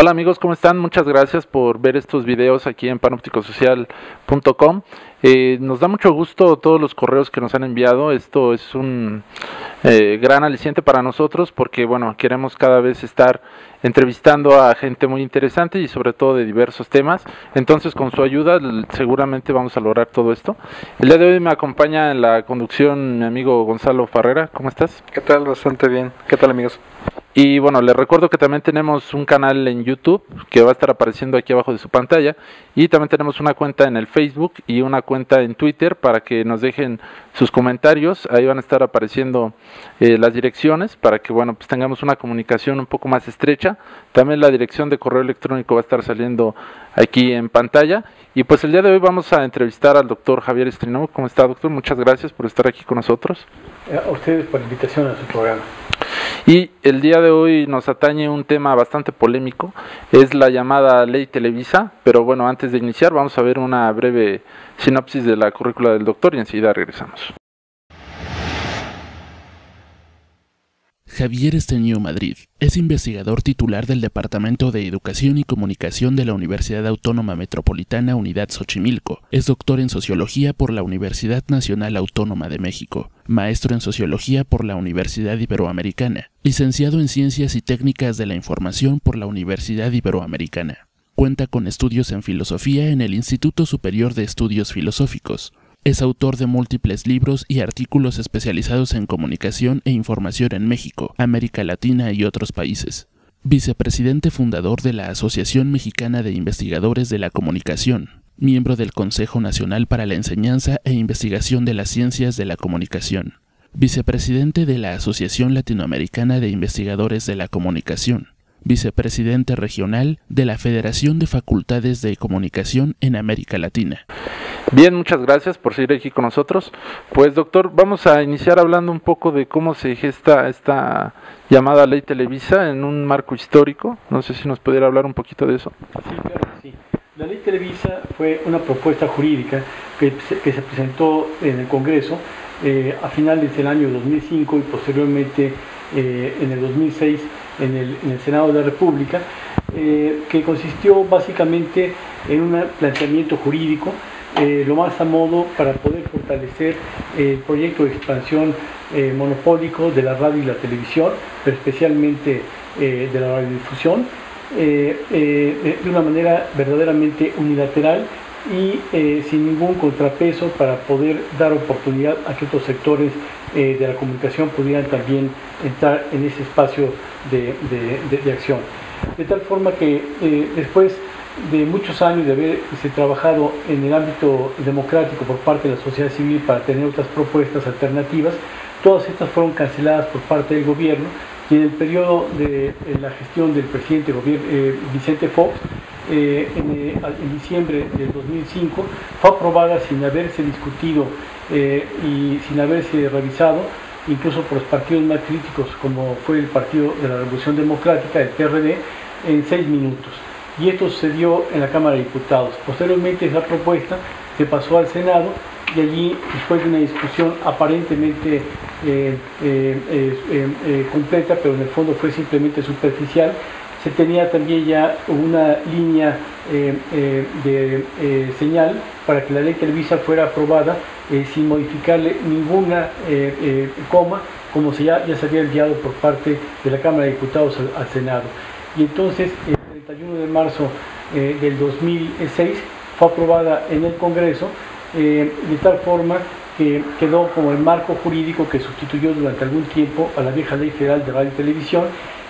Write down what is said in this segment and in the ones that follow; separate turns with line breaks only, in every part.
Hola amigos, ¿cómo están? Muchas gracias por ver estos videos aquí en panopticosocial.com. Eh, nos da mucho gusto todos los correos que nos han enviado. Esto es un eh, gran aliciente para nosotros porque, bueno, queremos cada vez estar entrevistando a gente muy interesante y sobre todo de diversos temas. Entonces, con su ayuda, seguramente vamos a lograr todo esto. El día de hoy me acompaña en la conducción mi amigo Gonzalo Farrera. ¿Cómo estás?
¿Qué tal? Bastante bien. ¿Qué tal, amigos?
Y bueno, les recuerdo que también tenemos un canal en YouTube que va a estar apareciendo aquí abajo de su pantalla. Y también tenemos una cuenta en el Facebook y una cuenta en Twitter para que nos dejen sus comentarios. Ahí van a estar apareciendo eh, las direcciones para que bueno, pues tengamos una comunicación un poco más estrecha. También la dirección de correo electrónico va a estar saliendo aquí en pantalla. Y pues el día de hoy vamos a entrevistar al doctor Javier Estrino. ¿Cómo está, doctor? Muchas gracias por estar aquí con nosotros.
Eh, a ustedes por invitación a su programa.
Y el día de hoy nos atañe un tema bastante polémico, es la llamada ley Televisa, pero bueno, antes de iniciar vamos a ver una breve sinopsis de la currícula del doctor y enseguida regresamos.
Javier Esteño Madrid es investigador titular del Departamento de Educación y Comunicación de la Universidad Autónoma Metropolitana Unidad Xochimilco. Es doctor en Sociología por la Universidad Nacional Autónoma de México, maestro en Sociología por la Universidad Iberoamericana, licenciado en Ciencias y Técnicas de la Información por la Universidad Iberoamericana. Cuenta con estudios en filosofía en el Instituto Superior de Estudios Filosóficos, es autor de múltiples libros y artículos especializados en comunicación e información en México, América Latina y otros países. Vicepresidente fundador de la Asociación Mexicana de Investigadores de la Comunicación, miembro del Consejo Nacional para la Enseñanza e Investigación de las Ciencias de la Comunicación, vicepresidente de la Asociación Latinoamericana de Investigadores de la Comunicación, vicepresidente regional de la Federación de Facultades de Comunicación en América Latina.
Bien, muchas gracias por seguir aquí con nosotros. Pues doctor, vamos a iniciar hablando un poco de cómo se gesta esta llamada ley Televisa en un marco histórico. No sé si nos pudiera hablar un poquito de eso.
Sí, claro que sí. La ley Televisa fue una propuesta jurídica que se, presentó en el Congreso eh, a finales del año 2005 y posteriormente eh, en el 2006 en el, en el, Senado de la República, eh, que consistió básicamente en un planteamiento jurídico eh, lo más a modo para poder fortalecer el proyecto de expansión eh, monopólico de la radio y la televisión, pero especialmente eh, de la radiodifusión, de una manera verdaderamente unilateral y sin ningún contrapeso para poder dar oportunidad a que otros sectores de la comunicación pudieran también entrar en ese espacio de, de acción. De tal forma que después de muchos años de haberse trabajado en el ámbito democrático por parte de la sociedad civil para tener otras propuestas alternativas, todas estas fueron canceladas por parte del gobierno y en el periodo de la gestión del presidente eh, Vicente Fox, eh, en, diciembre del 2005, fue aprobada sin haberse discutido eh, y sin haberse revisado, incluso por los partidos más críticos como fue el Partido de la Revolución Democrática, el PRD, en seis minutos y esto sucedió en la Cámara de Diputados. Posteriormente esa propuesta se pasó al Senado y allí, después de una discusión aparentemente eh, eh, eh, completa, pero en el fondo fue simplemente superficial, se tenía también ya una línea de señal para que la ley Televisa fuera aprobada sin modificarle ninguna coma, como se ya, ya se había enviado por parte de la Cámara de Diputados al Senado. Y entonces 31 de marzo eh, del 2006 fue aprobada en el Congreso eh, de tal forma que quedó como el marco jurídico que sustituyó durante algún tiempo a la vieja Ley Federal de Radio y Televisión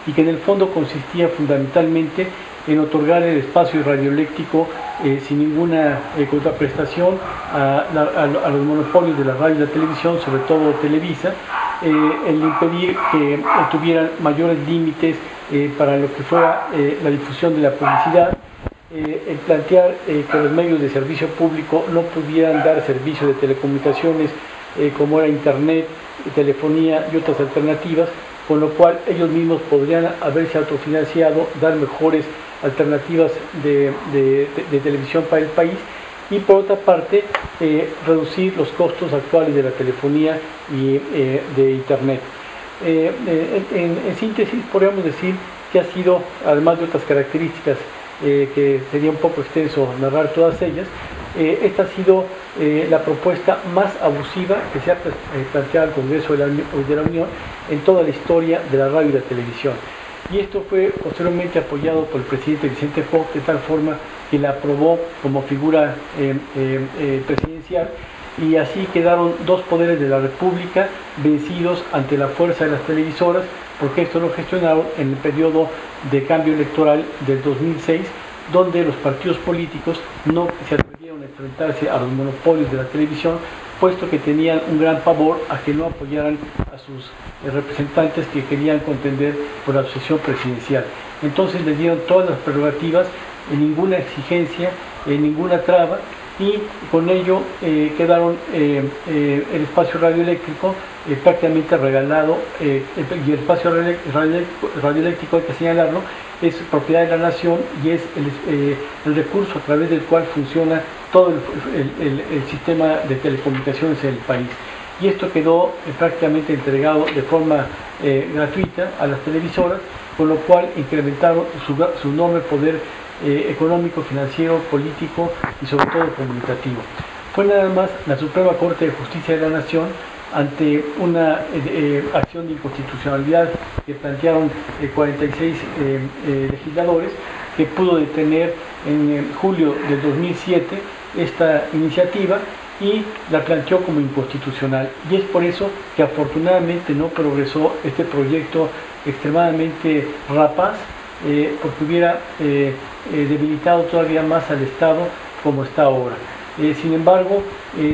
y que en el fondo consistía fundamentalmente en otorgar el espacio radioeléctrico eh, sin ninguna contraprestación a, los monopolios de la radio y la televisión, sobre todo Televisa, el impedir que tuvieran mayores límites eh, para lo que fuera eh, la difusión de la publicidad, eh, el plantear que los medios de servicio público no pudieran dar servicio de telecomunicaciones como era Internet, telefonía y otras alternativas, con lo cual ellos mismos podrían haberse autofinanciado, dar mejores alternativas de, televisión para el país y por otra parte reducir los costos actuales de la telefonía y de Internet. Eh, eh, en, síntesis, podríamos decir que ha sido, además de otras características eh, que sería un poco extenso narrar todas ellas, esta ha sido la propuesta más abusiva que se ha planteado al Congreso de la, Unión en toda la historia de la radio y la televisión. Y esto fue posteriormente apoyado por el presidente Vicente Fox de tal forma que la aprobó como figura presidencial y así quedaron dos poderes de la República vencidos ante la fuerza de las televisoras porque esto lo gestionaron en el periodo de cambio electoral del 2006, donde los partidos políticos no se atrevieron a enfrentarse a los monopolios de la televisión, puesto que tenían un gran favor a que no apoyaran a sus eh, representantes que querían contender por la sucesión presidencial. Entonces les dieron todas las prerrogativas, ninguna exigencia, ninguna traba, y con ello eh, quedaron eh, el espacio radioeléctrico prácticamente regalado eh, y el espacio radioeléctrico, hay que señalarlo, es propiedad de la nación y es el, eh, recurso a través del cual funciona todo el, sistema de telecomunicaciones en el país. Y esto quedó eh, prácticamente entregado de forma gratuita a las televisoras, con lo cual incrementaron su, su enorme poder económico, financiero, político y sobre todo comunicativo. Fue nada más la Suprema Corte de Justicia de la Nación ante una eh, eh, acción de inconstitucionalidad que plantearon 46 eh, legisladores, que pudo detener en julio del 2007 esta iniciativa y la planteó como inconstitucional. Y es por eso que afortunadamente no progresó este proyecto extremadamente rapaz, porque hubiera debilitado todavía más al Estado como está ahora. sin embargo,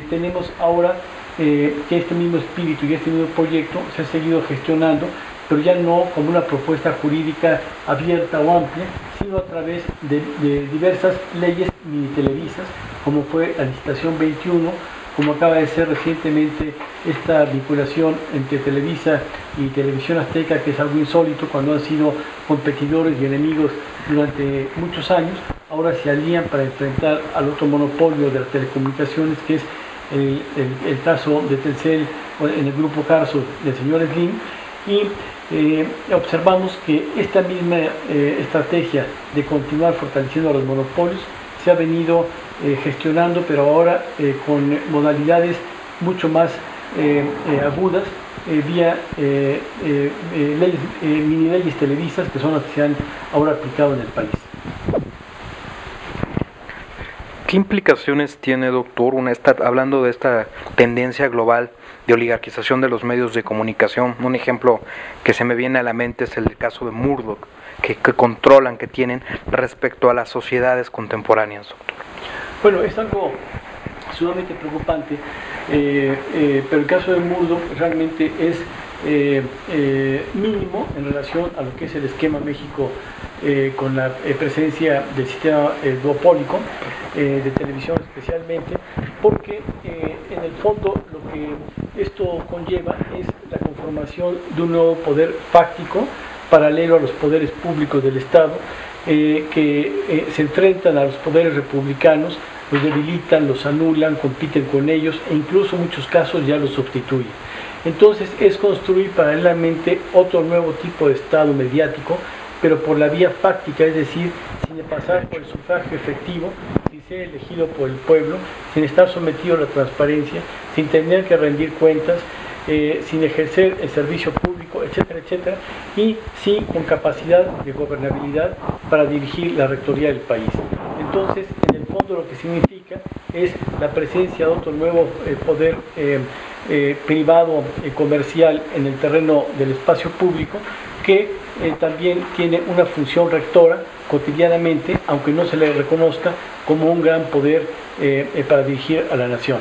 tenemos ahora eh, que este mismo espíritu y este mismo proyecto se ha seguido gestionando, pero ya no como una propuesta jurídica abierta o amplia, sino a través de, diversas leyes mini televisas, como fue la licitación 21, como acaba de ser recientemente esta vinculación entre Televisa y Televisión Azteca, que es algo insólito cuando han sido competidores y enemigos durante muchos años, ahora se alían para enfrentar al otro monopolio de las telecomunicaciones, que es el, caso de Telcel en el grupo Carso del señor Slim. Y eh, observamos que esta misma eh, estrategia de continuar fortaleciendo a los monopolios se ha venido eh, gestionando, pero ahora con modalidades mucho más agudas vía leyes, mini leyes televisas que son las que se han ahora aplicado en el país.
¿Qué implicaciones tiene, doctor, una hablando de esta tendencia global de oligarquización de los medios de comunicación? Un ejemplo que se me viene a la mente es el caso de Murdoch, que, controlan, que tienen respecto a las sociedades contemporáneas, doctor.
Bueno, es algo sumamente preocupante, eh, eh, pero el caso de Murdoch realmente es eh, mínimo en relación a lo que es el esquema México con la presencia del sistema duopólico de televisión especialmente, porque en el fondo lo que esto conlleva es la conformación de un nuevo poder fáctico paralelo a los poderes públicos del Estado, que se enfrentan a los poderes republicanos los debilitan, los anulan, compiten con ellos e incluso en muchos casos ya los sustituyen. Entonces es construir paralelamente otro nuevo tipo de Estado mediático, pero por la vía fáctica, es decir, sin pasar por el sufragio efectivo, sin ser elegido por el pueblo, sin estar sometido a la transparencia, sin tener que rendir cuentas, eh, sin ejercer el servicio público, etcétera, etcétera, y sí con capacidad de gobernabilidad para dirigir la rectoría del país. Entonces, en el fondo lo que significa es la presencia de otro nuevo eh, poder eh, eh, privado comercial en el terreno del espacio público que también tiene una función rectora cotidianamente, aunque no se le reconozca como un gran poder para dirigir a la nación.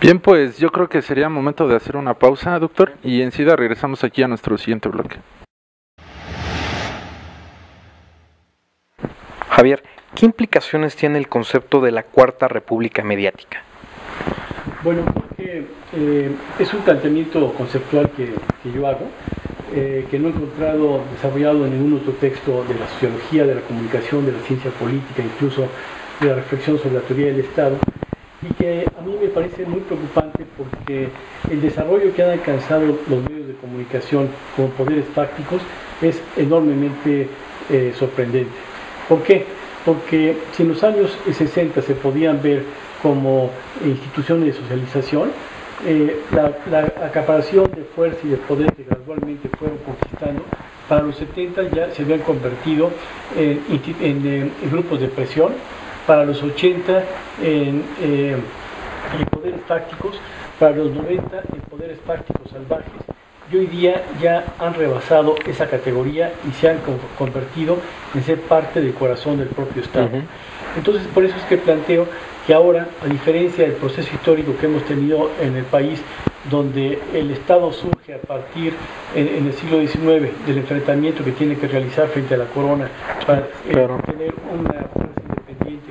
Bien, pues yo creo que sería momento de hacer una pausa, doctor, y enseguida regresamos aquí a nuestro siguiente bloque.
Javier, ¿qué implicaciones tiene el concepto de la cuarta república mediática?
Bueno, eh, es un planteamiento conceptual que, yo hago, eh, que no he encontrado desarrollado en ningún otro texto de la sociología, de la comunicación, de la ciencia política, incluso de la reflexión sobre la teoría del Estado, y que a mí me parece muy preocupante porque el desarrollo que han alcanzado los medios de comunicación como poderes fácticos es enormemente eh, sorprendente. ¿Por qué? Porque si en los años 60 se podían ver como instituciones de socialización, eh, la, acaparación de fuerza y de poder que gradualmente fueron conquistando, para los 70 ya se habían convertido en, grupos de presión, para los 80 en, en poderes tácticos, para los 90 en poderes tácticos salvajes y hoy día ya han rebasado esa categoría y se han convertido en ser parte del corazón del propio Estado. Entonces, por eso es que planteo que ahora, a diferencia del proceso histórico que hemos tenido en el país, donde el Estado surge a partir en, el siglo XIX del enfrentamiento que tiene que realizar frente a la corona para eh, tener una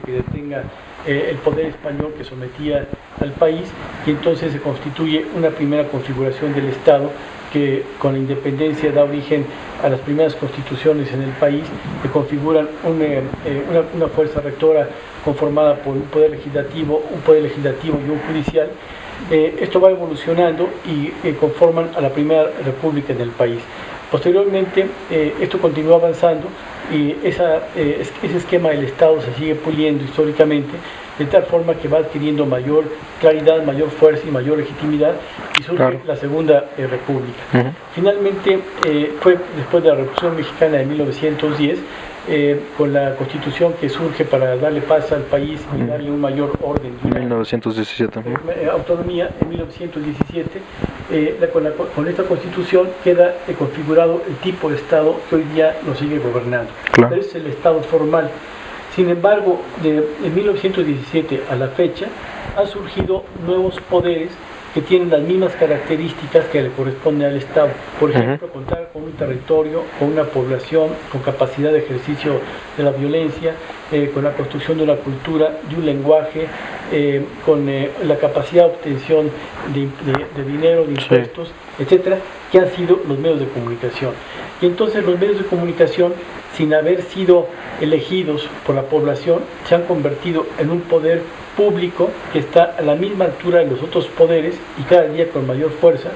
que detenga eh, el poder español que sometía al país y entonces se constituye una primera configuración del Estado que con la independencia da origen a las primeras constituciones en el país, que configuran eh, una, fuerza rectora conformada por un poder legislativo, un poder legislativo y un judicial. Eh, esto va evolucionando y eh, conforman a la primera república en el país. Posteriormente, esto continúa avanzando y esa, ese esquema del Estado se sigue puliendo históricamente de tal forma que va adquiriendo mayor claridad, mayor fuerza y mayor legitimidad y surge la Segunda eh, República. Finalmente, eh, fue después de la Revolución Mexicana de 1910, eh, con la constitución que surge para darle paz al país y darle un mayor orden.
En 1917.
autonomía, en 1917, con, con, esta constitución queda configurado el tipo de Estado que hoy día nos sigue gobernando. Es el Estado formal. Sin embargo, de, 1917 a la fecha, han surgido nuevos poderes que tienen las mismas características que le corresponden al Estado. Por ejemplo, contar con un territorio, con una población, con capacidad de ejercicio de la violencia, eh, con la construcción de una cultura, de un lenguaje, eh, con eh, la capacidad de obtención de, dinero, de impuestos, etcétera, que han sido los medios de comunicación. Y entonces los medios de comunicación, sin haber sido elegidos por la población, se han convertido en un poder público que está a la misma altura de los otros poderes y cada día con mayor fuerza,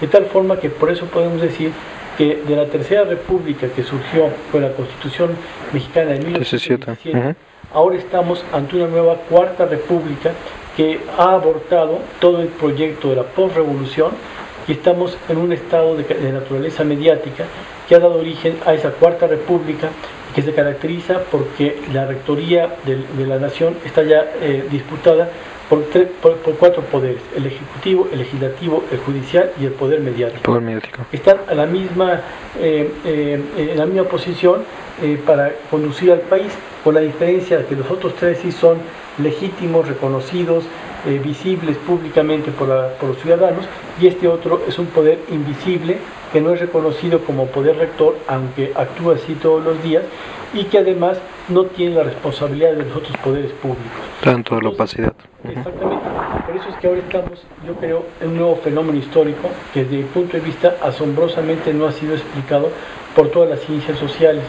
de tal forma que por eso podemos decir que de la Tercera República que surgió con la Constitución Mexicana de 1917, ahora estamos ante una nueva Cuarta República que ha abortado todo el proyecto de la postrevolución y estamos en un estado de, naturaleza mediática que ha dado origen a esa cuarta república que se caracteriza porque la rectoría de, la nación está ya eh, disputada por, por, cuatro poderes, el ejecutivo, el legislativo, el judicial y el poder mediático. Están a la misma, eh, eh, en la misma posición para conducir al país, con la diferencia de que los otros tres sí son legítimos, reconocidos, eh, visibles públicamente por, los ciudadanos y este otro es un poder invisible que no es reconocido como poder rector, aunque actúa así todos los días y que además no tiene la responsabilidad de los otros poderes públicos.
Tanto de la opacidad.
Exactamente. Por eso es que ahora estamos, yo creo, en un nuevo fenómeno histórico que desde mi punto de vista asombrosamente no ha sido explicado por todas las ciencias sociales.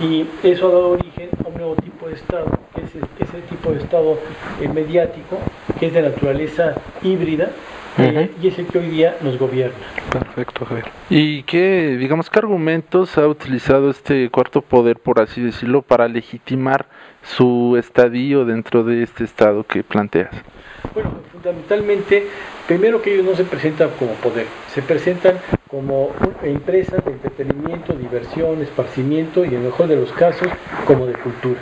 Y eso ha dado origen a nuevo tipo de Estado, que es ese tipo de Estado eh, mediático, que es de naturaleza híbrida, eh, y es el que hoy día nos gobierna.
Perfecto, Javier. ¿Y qué, digamos, qué argumentos ha utilizado este cuarto poder, por así decirlo, para legitimar su estadio dentro de este Estado que planteas?
Bueno, fundamentalmente, primero que ellos no se presentan como poder, se presentan como empresas de entretenimiento, diversión, esparcimiento y en el mejor de los casos como de cultura.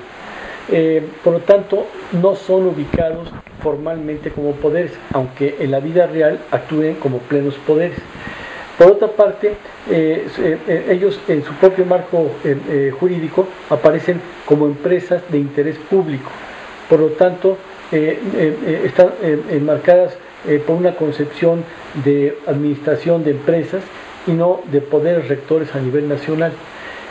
Eh, por lo tanto, no son ubicados formalmente como poderes, aunque en la vida real actúen como plenos poderes. Por otra parte, eh, eh, ellos en su propio marco jurídico aparecen como empresas de interés público. Por lo tanto, están enmarcadas por una concepción de administración de empresas y no de poderes rectores a nivel nacional.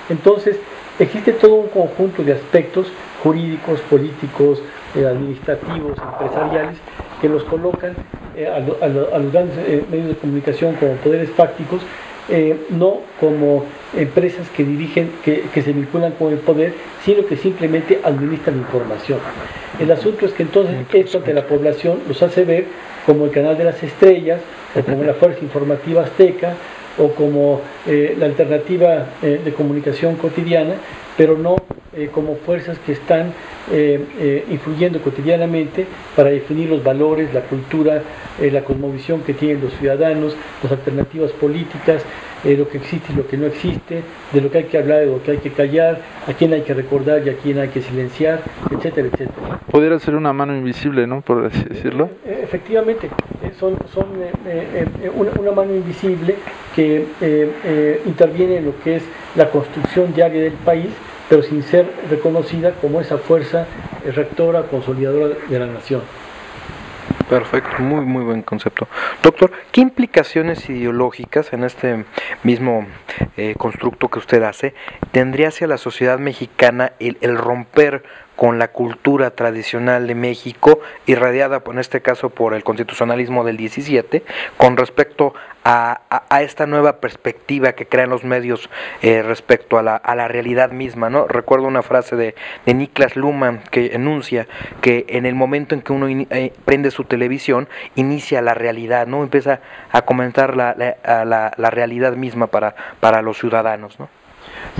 Entonces, existe todo un conjunto de aspectos jurídicos, políticos, eh, administrativos, empresariales, que los colocan eh, a, los grandes eh, medios de comunicación como poderes fácticos, no como empresas que dirigen, que, se vinculan con el poder, sino que simplemente administran información. El asunto es que entonces esto ante la población los hace ver como el canal de las estrellas, o como la Fuerza Informativa Azteca, o como la alternativa de comunicación cotidiana, pero no como fuerzas que están influyendo cotidianamente para definir los valores, la cultura, la cosmovisión que tienen los ciudadanos, las alternativas políticas, lo que existe y lo que no existe, de lo que hay que hablar, de lo que hay que callar, a quién hay que recordar y a quién hay que silenciar, etcétera, etcétera.
Podría ser una mano invisible, ¿no? Por así decirlo.
Eh, eh, efectivamente, eh, son, son una, mano invisible que interviene en lo que es la construcción diaria del país, pero sin ser reconocida como esa fuerza rectora, consolidadora de la nación.
Perfecto, muy muy buen concepto. Doctor, ¿qué implicaciones ideológicas en este mismo eh, constructo que usted hace tendría hacia la sociedad mexicana el romper con la cultura tradicional de México, irradiada en este caso por el constitucionalismo del 17, con respecto a, esta nueva perspectiva que crean los medios eh, respecto a la, realidad misma. ¿no? Recuerdo una frase de, Niklas Luhmann que enuncia que en el momento en que uno eh, prende su televisión, inicia la realidad, ¿no? empieza a comentar la, la, la realidad misma para, para los ciudadanos. ¿no?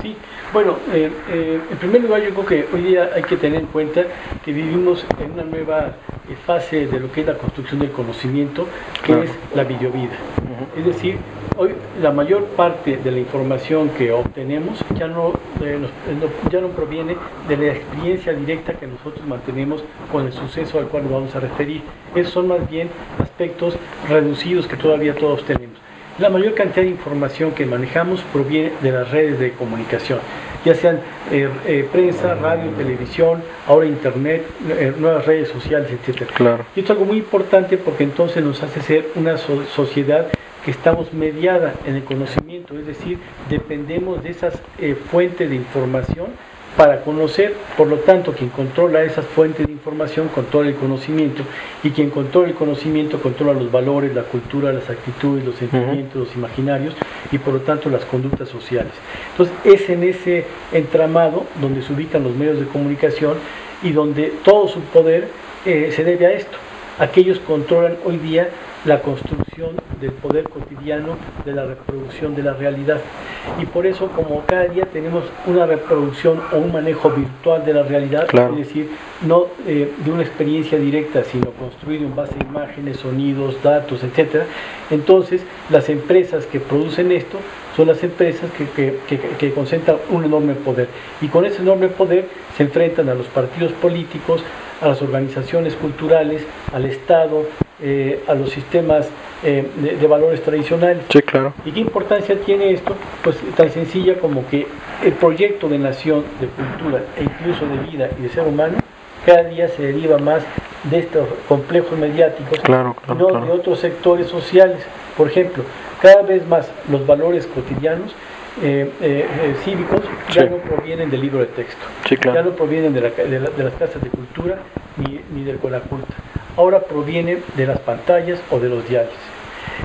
Sí, bueno, eh, eh, en primer lugar yo creo que hoy día hay que tener en cuenta que vivimos en una nueva eh, fase de lo que es la construcción del conocimiento, que es la videovida. Es decir, hoy la mayor parte de la información que obtenemos ya no, ya no proviene de la experiencia directa que nosotros mantenemos con el suceso al cual nos vamos a referir. Esos son más bien aspectos reducidos que todavía todos tenemos. La mayor cantidad de información que manejamos proviene de las redes de comunicación, ya sean eh, eh, prensa, radio, televisión, ahora internet, eh, nuevas redes sociales, etc.
Claro.
Y esto es algo muy importante porque entonces nos hace ser una sociedad que estamos mediada en el conocimiento, es decir, dependemos de esas fuentes de información para conocer, por lo tanto, quien controla esas fuentes de información controla el conocimiento y quien controla el conocimiento controla los valores, la cultura, las actitudes, los sentimientos, los imaginarios y por lo tanto las conductas sociales. Entonces es en ese entramado donde se ubican los medios de comunicación y donde todo su poder eh, se debe a esto. Aquellos controlan hoy día la construcción del poder cotidiano, de la reproducción de la realidad. Y por eso, como cada día tenemos una reproducción o un manejo virtual de la realidad, es decir, no eh, de una experiencia directa, sino construido en base a imágenes, sonidos, datos, etc., entonces las empresas que producen esto son las empresas que, que concentran un enorme poder. Y con ese enorme poder se enfrentan a los partidos políticos, a las organizaciones culturales, al Estado, eh, a los sistemas eh, de, valores tradicionales.
Sí, claro.
¿Y qué importancia tiene esto? Pues tan sencilla como que el proyecto de nación, de cultura e incluso de vida y de ser humano, cada día se deriva más de estos complejos mediáticos,
claro,
no de otros sectores sociales. Por ejemplo, cada vez más los valores cotidianos eh, cívicos ya no provienen del libro de texto, ya no provienen de, las casas de cultura ni, ni del Colaculta ahora proviene de las pantallas o de los diarios.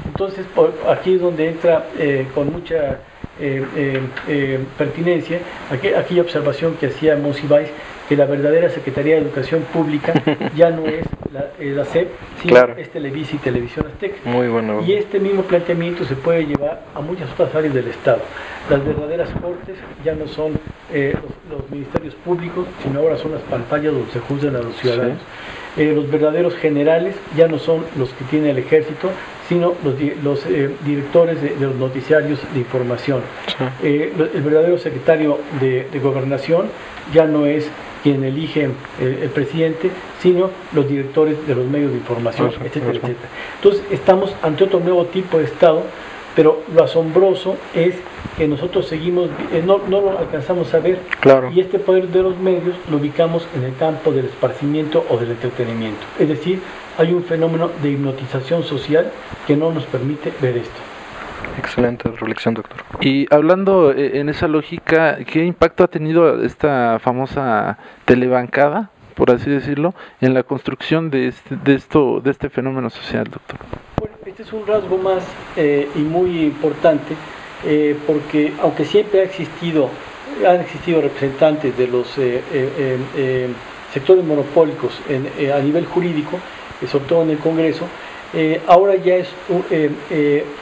Entonces, aquí es donde entra eh, con mucha eh, eh, pertinencia aquella observación que hacía Monsiváis, que la verdadera Secretaría de Educación Pública ya no es la, la SEP, sino es Televisa y Televisión Azteca.
Muy bueno.
Y este mismo planteamiento se puede llevar a muchas otras áreas del Estado. Las verdaderas cortes ya no son los, ministerios públicos, sino ahora son las pantallas donde se juzgan a los ciudadanos. Eh, los verdaderos generales ya no son los que tiene el ejército, sino los, eh, directores de, los noticiarios de información. Eh, el verdadero secretario de, gobernación ya no es quien elige el presidente, sino los directores de los medios de información, etcétera, etcétera. Entonces estamos ante otro nuevo tipo de Estado pero lo asombroso es que nosotros seguimos, eh, no, no lo alcanzamos a ver,
claro.
y este poder de los medios lo ubicamos en el campo del esparcimiento o del entretenimiento. Es decir, hay un fenómeno de hipnotización social que no nos permite ver esto.
Excelente reflexión, doctor.
Y hablando eh, en esa lógica, ¿qué impacto ha tenido esta famosa telebancada, por así decirlo, en la construcción de este, de esto, de este fenómeno social, doctor?
Este es un rasgo más eh, y muy importante eh, porque aunque siempre ha existido, han existido representantes de los eh, sectores monopólicos a nivel jurídico, sobre todo en el Congreso, ahora ya es,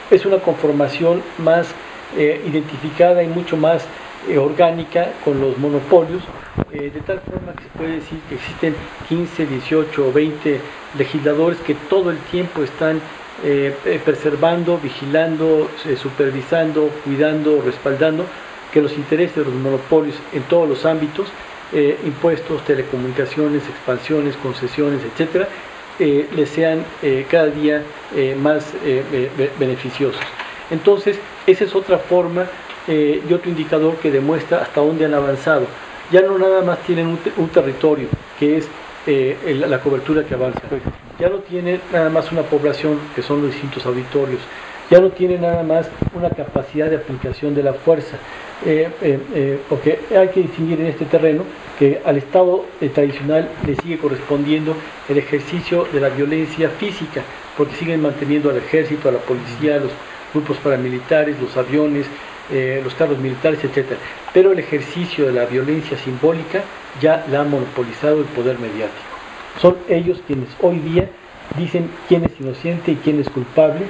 es una conformación más identificada y mucho más orgánica con los monopolios, de tal forma que se puede decir que existen 15, 18 o 20 legisladores que todo el tiempo están eh, eh, preservando, vigilando, eh, supervisando, cuidando, respaldando que los intereses de los monopolios en todos los ámbitos, impuestos, telecomunicaciones, expansiones, concesiones, etcétera, les sean cada día más beneficiosos. Entonces, esa es otra forma y otro indicador que demuestra hasta dónde han avanzado. Ya no nada más tienen un territorio, que es la cobertura que avanza. Ya no tiene nada más una población que son los distintos auditorios, ya no tiene nada más una capacidad de aplicación de la fuerza, eh, eh, eh, porque hay que distinguir en este terreno que al Estado tradicional le sigue correspondiendo el ejercicio de la violencia física, porque siguen manteniendo al ejército, a la policía, a los grupos paramilitares, los aviones, los carros militares, etc. Pero el ejercicio de la violencia simbólica ya la ha monopolizado el poder mediático. Son ellos quienes hoy día dicen quién es inocente y quién es culpable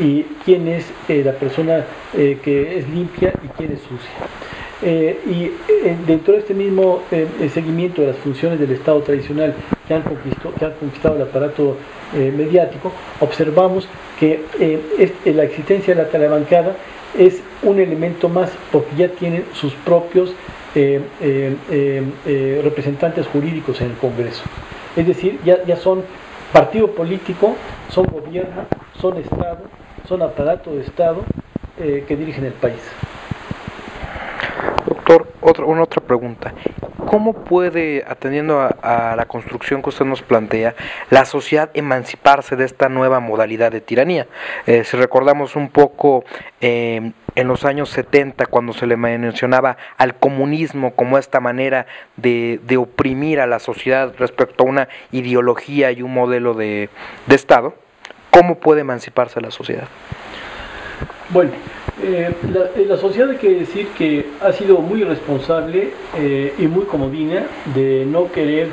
y quién es eh, la persona eh, que es limpia y quién es sucia. Eh, y dentro de este mismo seguimiento de las funciones del Estado tradicional que han, que han conquistado el aparato mediático, observamos que la existencia de la telebancada es un elemento más porque ya tienen sus propios representantes jurídicos en el Congreso. Es decir, ya, ya son partido político, son gobierno, son Estado, son aparato de Estado eh, que dirigen el país.
Doctor, una otra pregunta. ¿Cómo puede, atendiendo a, la construcción que usted nos plantea, la sociedad emanciparse de esta nueva modalidad de tiranía? Eh, si recordamos un poco eh, en los años 70, cuando se le mencionaba al comunismo como esta manera de, oprimir a la sociedad respecto a una ideología y un modelo de, Estado, ¿cómo puede emanciparse la sociedad?
Bueno, eh, la, sociedad hay que decir que ha sido muy responsable eh, y muy comodina de no querer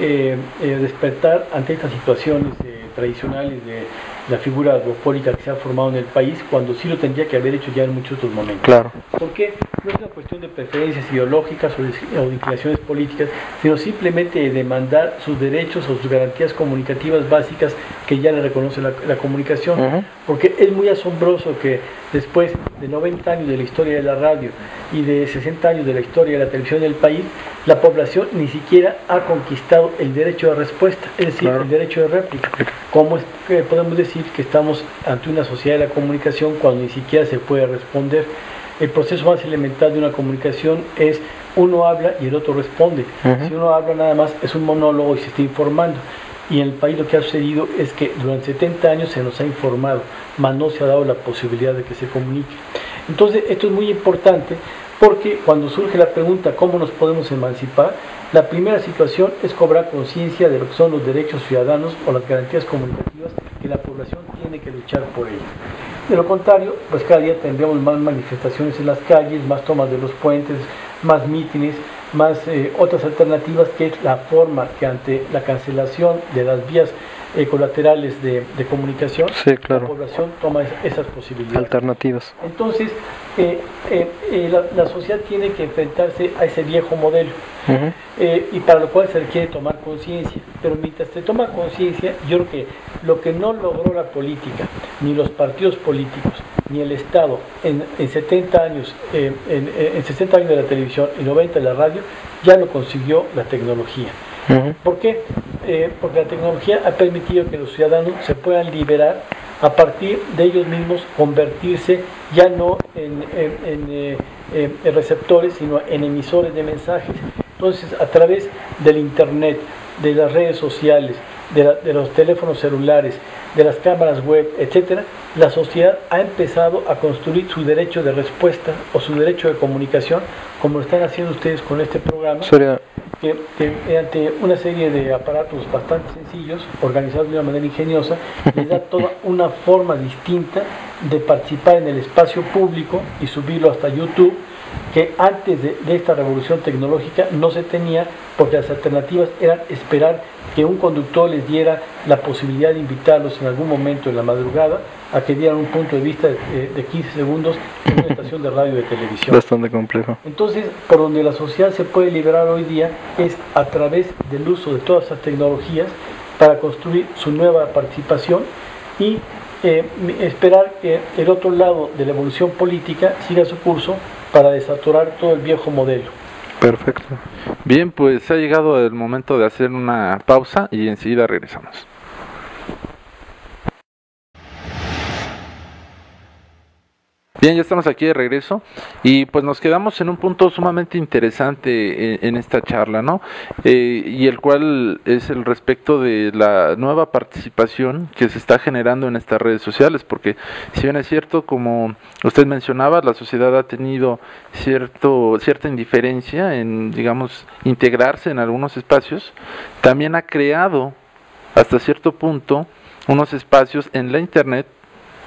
eh, despertar ante estas situaciones tradicionales de la figura agropólica que se ha formado en el país cuando sí lo tendría que haber hecho ya en muchos otros momentos.
Claro.
Porque no es una cuestión de preferencias ideológicas o de, inclinaciones políticas, sino simplemente de demandar sus derechos o sus garantías comunicativas básicas que ya le reconoce la, comunicación. Porque es muy asombroso que después de 90 años de la historia de la radio y de 60 años de la historia de la televisión del país, la población ni siquiera ha conquistado el derecho de respuesta, es decir, el derecho de réplica. ¿Cómo es que podemos decir que estamos ante una sociedad de la comunicación cuando ni siquiera se puede responder? El proceso más elemental de una comunicación es uno habla y el otro responde. Si uno habla nada más es un monólogo y se está informando. Y en el país lo que ha sucedido es que durante 70 años se nos ha informado, mas no se ha dado la posibilidad de que se comunique. Entonces, esto es muy importante porque cuando surge la pregunta cómo nos podemos emancipar, la primera situación es cobrar conciencia de lo que son los derechos ciudadanos o las garantías comunicativas que la población tiene que luchar por ellas. De lo contrario, pues cada día tendríamos más manifestaciones en las calles, más tomas de los puentes, más mítines, más eh, otras alternativas, que es la forma que ante la cancelación de las vías eh, colaterales de, comunicación,
la
población toma esas posibilidades.
Alternativas.
Entonces, eh, eh, la, sociedad tiene que enfrentarse a ese viejo modelo y para lo cual se requiere tomar conciencia. Pero mientras se toma conciencia, yo creo que lo que no logró la política, ni los partidos políticos, ni el Estado en, 70 años, en, en 60 años de la televisión y 90 de la radio, ya lo consiguió la tecnología. ¿Por qué? Eh, porque la tecnología ha permitido que los ciudadanos se puedan liberar a partir de ellos mismos convertirse ya no en, eh, receptores, sino en emisores de mensajes. Entonces, a través del Internet, de las redes sociales, de, los teléfonos celulares, de las cámaras web, etcétera, la sociedad ha empezado a construir su derecho de respuesta o su derecho de comunicación, como lo están haciendo ustedes con este programa que, mediante una serie de aparatos bastante sencillos, organizados de una manera ingeniosa, les da toda una forma distinta de participar en el espacio público y subirlo hasta YouTube que antes de, esta revolución tecnológica no se tenía porque las alternativas eran esperar que un conductor les diera la posibilidad de invitarlos en algún momento en la madrugada a que dieran un punto de vista de, 15 segundos en una estación de radio y de televisión.
Bastante complejo.
Entonces, por donde la sociedad se puede liberar hoy día es a través del uso de todas esas tecnologías para construir su nueva participación y eh, esperar que el otro lado de la evolución política siga su curso para desaturar todo el viejo modelo.
Perfecto. Bien, pues ha llegado el momento de hacer una pausa y enseguida regresamos. Bien, ya estamos aquí de regreso y pues nos quedamos en un punto sumamente interesante en, esta charla, ¿no? Eh, y el cual es el respecto de la nueva participación que se está generando en estas redes sociales, porque si bien es cierto, como usted mencionaba, la sociedad ha tenido cierto, cierta indiferencia en, digamos, integrarse en algunos espacios, también ha creado hasta cierto punto unos espacios en la Internet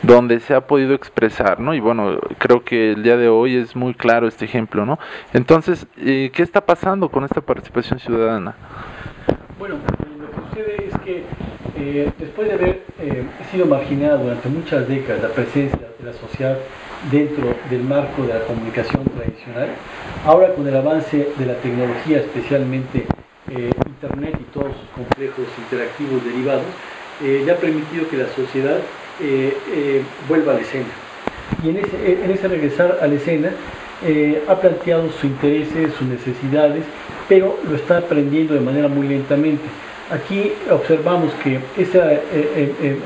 donde se ha podido expresar, ¿no? Y bueno, creo que el día de hoy es muy claro este ejemplo, ¿no? Entonces, eh, ¿qué está pasando con esta participación ciudadana?
Bueno, lo que sucede es que eh, después de haber eh, sido marginado durante muchas décadas la presencia de la sociedad dentro del marco de la comunicación tradicional, ahora con el avance de la tecnología, especialmente Internet y todos sus complejos interactivos derivados, ya ha permitido que la sociedad eh, eh, vuelva a la escena. Y en ese, en ese regresar a la escena eh, ha planteado sus intereses, sus necesidades, pero lo está aprendiendo de manera muy lentamente. Aquí observamos que ese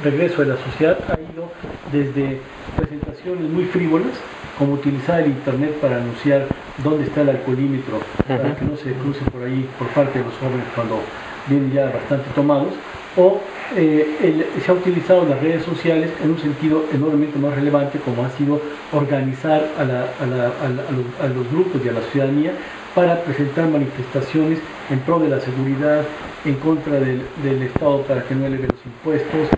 regreso de la sociedad ha ido desde presentaciones muy frívolas, como utilizar el Internet para anunciar dónde está el alcoholímetro, para que no se cruce por ahí por parte de los jóvenes cuando vienen ya bastante tomados, o eh, se ha utilizado las redes sociales en un sentido enormemente más relevante como ha sido organizar a, los, grupos y a la ciudadanía para presentar manifestaciones en pro de la seguridad, en contra del, Estado para que no eleve los impuestos,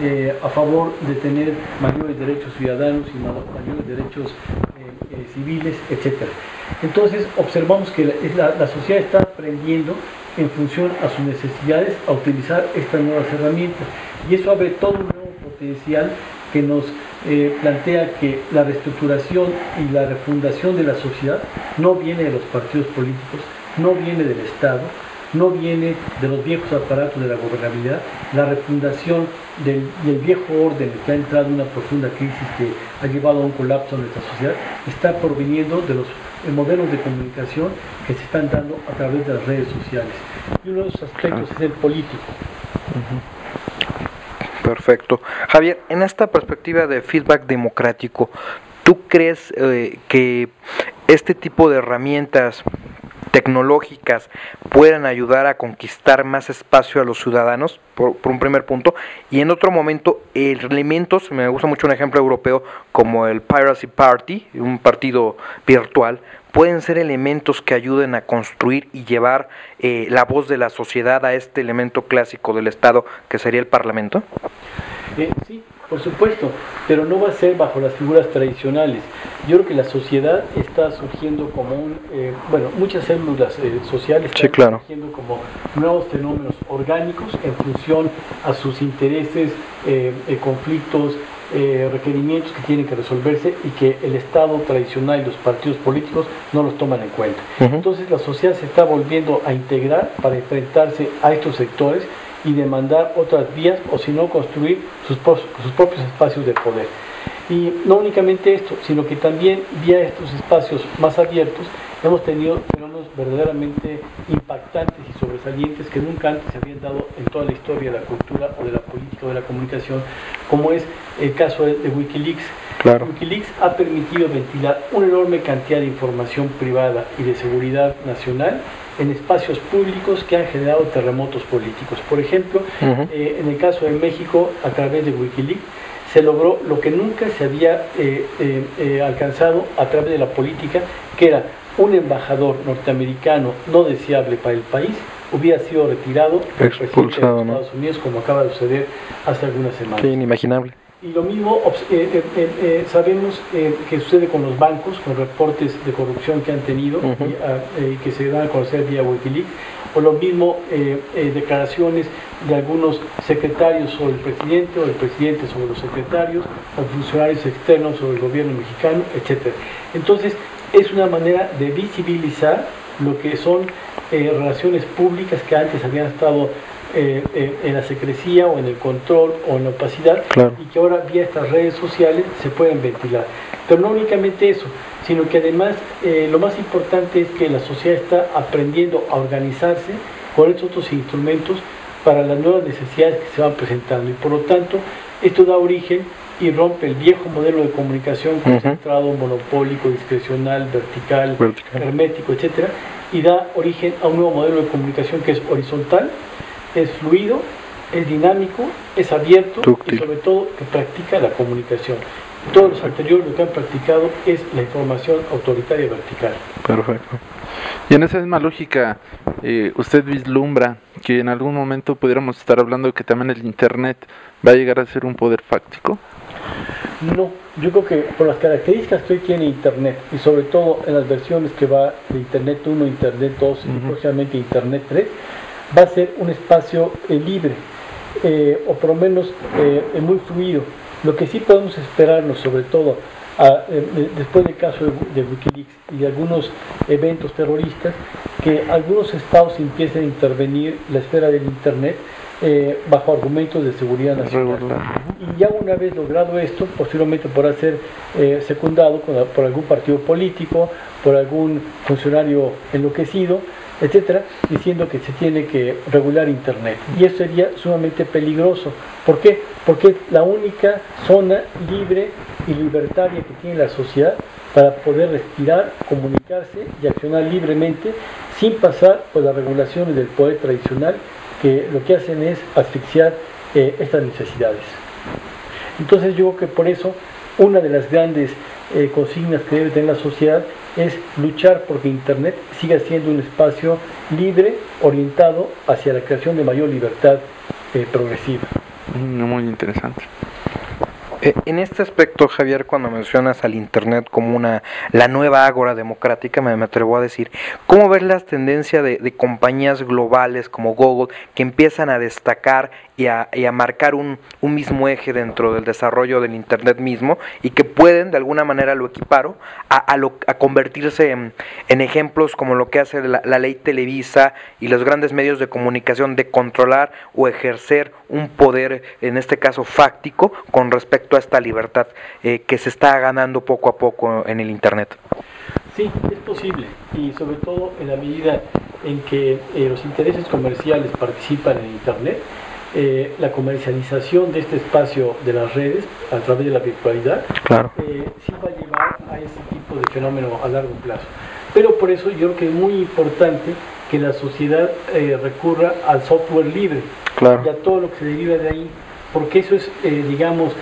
eh, a favor de tener mayores derechos ciudadanos y mayores derechos eh, civiles, etc. Entonces observamos que la sociedad está aprendiendo en función a sus necesidades a utilizar estas nuevas herramientas. Y eso abre todo un nuevo potencial que nos eh, plantea que la reestructuración y la refundación de la sociedad no viene de los partidos políticos, no viene del Estado, no viene de los viejos aparatos de la gobernabilidad, la refundación del, viejo orden que ha entrado en una profunda crisis que ha llevado a un colapso en nuestra sociedad, está proviniendo de los modelos de comunicación que se están dando a través de las redes sociales. Y uno de esos aspectos es el político.
Perfecto. Javier, en esta perspectiva de feedback democrático, ¿tú crees eh, que este tipo de herramientas tecnológicas puedan ayudar a conquistar más espacio a los ciudadanos, por, un primer punto, y en otro momento elementos, me gusta mucho un ejemplo europeo como el Piracy Party, un partido virtual, pueden ser elementos que ayuden a construir y llevar eh, la voz de la sociedad a este elemento clásico del Estado que sería el Parlamento?
Eh, sí, por supuesto, pero no va a ser bajo las figuras tradicionales. Yo creo que la sociedad está surgiendo como un, eh, bueno, muchas células eh, sociales
están
surgiendo como nuevos fenómenos orgánicos en función a sus intereses, eh, conflictos, requerimientos que tienen que resolverse y que el Estado tradicional y los partidos políticos no los toman en cuenta. Entonces la sociedad se está volviendo a integrar para enfrentarse a estos sectores y demandar otras vías o si no construir sus, sus propios espacios de poder. Y no únicamente esto, sino que también vía estos espacios más abiertos hemos tenido fenómenos verdaderamente impactantes y sobresalientes que nunca antes se habían dado en toda la historia de la cultura o de la política o de la comunicación, como es el caso de, Wikileaks.
Claro.
Wikileaks ha permitido ventilar una enorme cantidad de información privada y de seguridad nacional en espacios públicos que han generado terremotos políticos. Por ejemplo, eh, en el caso de México, a través de Wikileaks, se logró lo que nunca se había eh, eh, alcanzado a través de la política, que era un embajador norteamericano no deseable para el país hubiera sido retirado
expulsado
de Estados Unidos como acaba de suceder hace algunas semanas.
inimaginable.
Y lo mismo eh, eh, eh, sabemos que sucede con los bancos, con reportes de corrupción que han tenido ah, y, que se dan a conocer vía Wikileaks, o lo mismo declaraciones de algunos secretarios sobre el presidente o el presidente sobre los secretarios, o funcionarios externos sobre el gobierno mexicano, etc. Entonces, es una manera de visibilizar lo que son relaciones públicas que antes habían estado eh, eh, en la secrecía o en el control o en la opacidad y que ahora vía estas redes sociales se pueden ventilar. Pero no únicamente eso, sino que además eh, lo más importante es que la sociedad está aprendiendo a organizarse con estos otros instrumentos para las nuevas necesidades que se van presentando. Y por lo tanto esto da origen y rompe el viejo modelo de comunicación concentrado, monopólico, discrecional, vertical, hermético, etcétera, y da origen a un nuevo modelo de comunicación que es horizontal, es fluido, es dinámico, es abierto y sobre todo que practica la comunicación. Todos los anteriores lo que han practicado es la información autoritaria vertical.
Perfecto. Y en esa misma lógica, eh, ¿usted vislumbra que en algún momento pudiéramos estar hablando de que también el Internet va a llegar a ser un poder fáctico?
No, yo creo que por las características que hoy tiene Internet y sobre todo en las versiones que va de Internet 1, Internet 2 y próximamente Internet 3, va a ser un espacio eh, libre, eh, o por lo menos eh, muy fluido. Lo que sí podemos esperarnos, sobre todo después del caso de, Wikileaks y de algunos eventos terroristas, que algunos estados empiecen a intervenir la esfera del Internet bajo argumentos de seguridad nacional. Y ya una vez logrado esto, posiblemente podrá ser secundado por algún partido político, por algún funcionario enloquecido, etcétera, diciendo que se tiene que regular Internet. Y eso sería sumamente peligroso. ¿Por qué? Porque es la única zona libre y libertaria que tiene la sociedad para poder respirar, comunicarse y accionar libremente sin pasar por las regulaciones del poder tradicional que lo que hacen es asfixiar eh, estas necesidades. Entonces yo creo que por eso una de las grandes eh, consignas que debe tener la sociedad es luchar porque Internet siga siendo un espacio libre, orientado hacia la creación de mayor libertad eh, progresiva.
Mm, muy interesante.
Eh, en este aspecto, Javier, cuando mencionas al Internet como una la nueva ágora democrática, me, atrevo a decir, ¿cómo ves las tendencias de, de, compañías globales como Google que empiezan a destacar y a, marcar un, mismo eje dentro del desarrollo del Internet mismo y que pueden, de alguna manera lo equiparo, a, a, convertirse en, ejemplos como lo que hace la, ley Televisa y los grandes medios de comunicación de controlar o ejercer un poder, en este caso fáctico, con respecto a esta libertad eh, que se está ganando poco a poco en el Internet.
Sí, es posible y sobre todo en la medida en que eh, los intereses comerciales participan en Internet, eh, la comercialización de este espacio de las redes a través de la virtualidad
claro.
Eh, sí va a llevar a ese tipo de fenómeno a largo plazo. Pero por eso yo creo que es muy importante que la sociedad eh, recurra al software libre
claro.
y a todo lo que se deriva de ahí, porque eso es, digamos,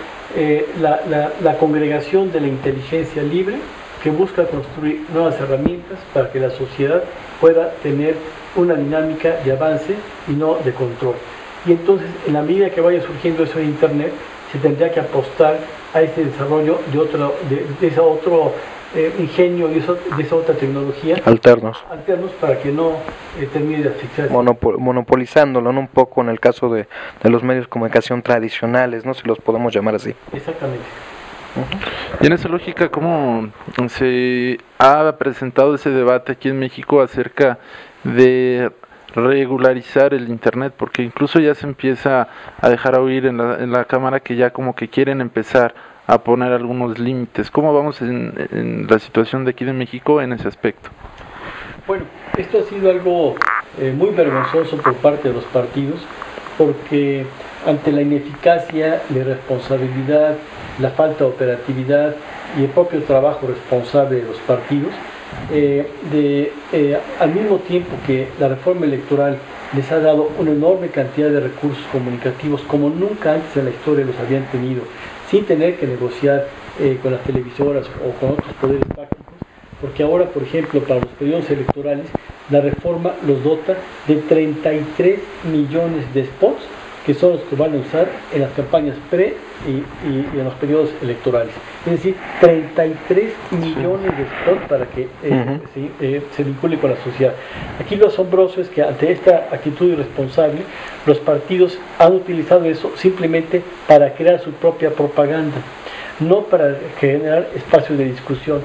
la, la congregación de la inteligencia libre que busca construir nuevas herramientas para que la sociedad pueda tener una dinámica de avance y no de control. Y entonces, en la medida que vaya surgiendo eso en Internet, se tendría que apostar a ese desarrollo de otro, de, ese otro eh, ingenio y de esa otra tecnología.
Alternos.
Alternos para que no eh, termine de asfixiarse.
monopolizándolo, ¿no? Un poco en el caso de, los medios de comunicación tradicionales, ¿no? Si los podemos llamar así.
Exactamente.
Y en esa lógica, ¿cómo se ha presentado ese debate aquí en México acerca de regularizar el internet porque incluso ya se empieza a dejar oír en la, en la cámara que ya como que quieren empezar a poner algunos límites. ¿Cómo vamos en, la situación de aquí de México en ese aspecto?
Bueno, esto ha sido algo eh, muy vergonzoso por parte de los partidos porque ante la ineficacia, la irresponsabilidad, la falta de operatividad y el propio trabajo responsable de los partidos, eh, de, eh, al mismo tiempo que la reforma electoral les ha dado una enorme cantidad de recursos comunicativos como nunca antes en la historia los habían tenido, sin tener que negociar eh, con las televisoras o con otros poderes prácticos, porque ahora, por ejemplo, para los periodos electorales, la reforma los dota de 33 millones de spots que son los que van a usar en las campañas pre y, en los periodos electorales. Es decir, 33 millones de spots para que eh, eh, se vincule con la sociedad. Aquí lo asombroso es que ante esta actitud irresponsable, los partidos han utilizado eso simplemente para crear su propia propaganda no para generar espacios de discusión,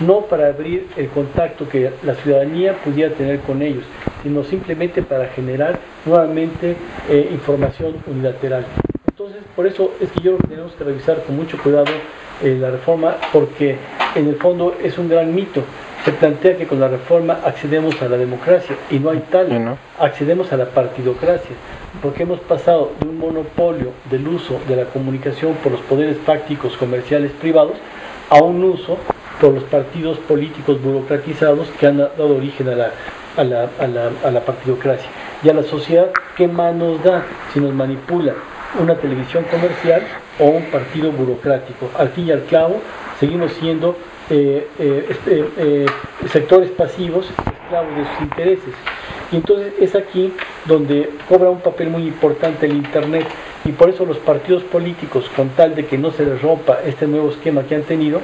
no para abrir el contacto que la ciudadanía pudiera tener con ellos, sino simplemente para generar nuevamente eh, información unilateral. Entonces, por eso es que yo creo que tenemos que revisar con mucho cuidado eh, la reforma, porque en el fondo es un gran mito. Se plantea que con la reforma accedemos a la democracia y no hay tal, accedemos a la partidocracia, porque hemos pasado de un monopolio del uso de la comunicación por los poderes fácticos comerciales privados a un uso por los partidos políticos burocratizados que han dado origen a la, a la, a la, a la partidocracia. Y a la sociedad, ¿qué más nos da si nos manipula una televisión comercial o un partido burocrático? Al fin y al cabo, seguimos siendo eh, eh, este, eh, sectores pasivos, esclavos de sus intereses. Y entonces es aquí donde cobra un papel muy importante el Internet. Y por eso los partidos políticos, con tal de que no se les rompa este nuevo esquema que han tenido,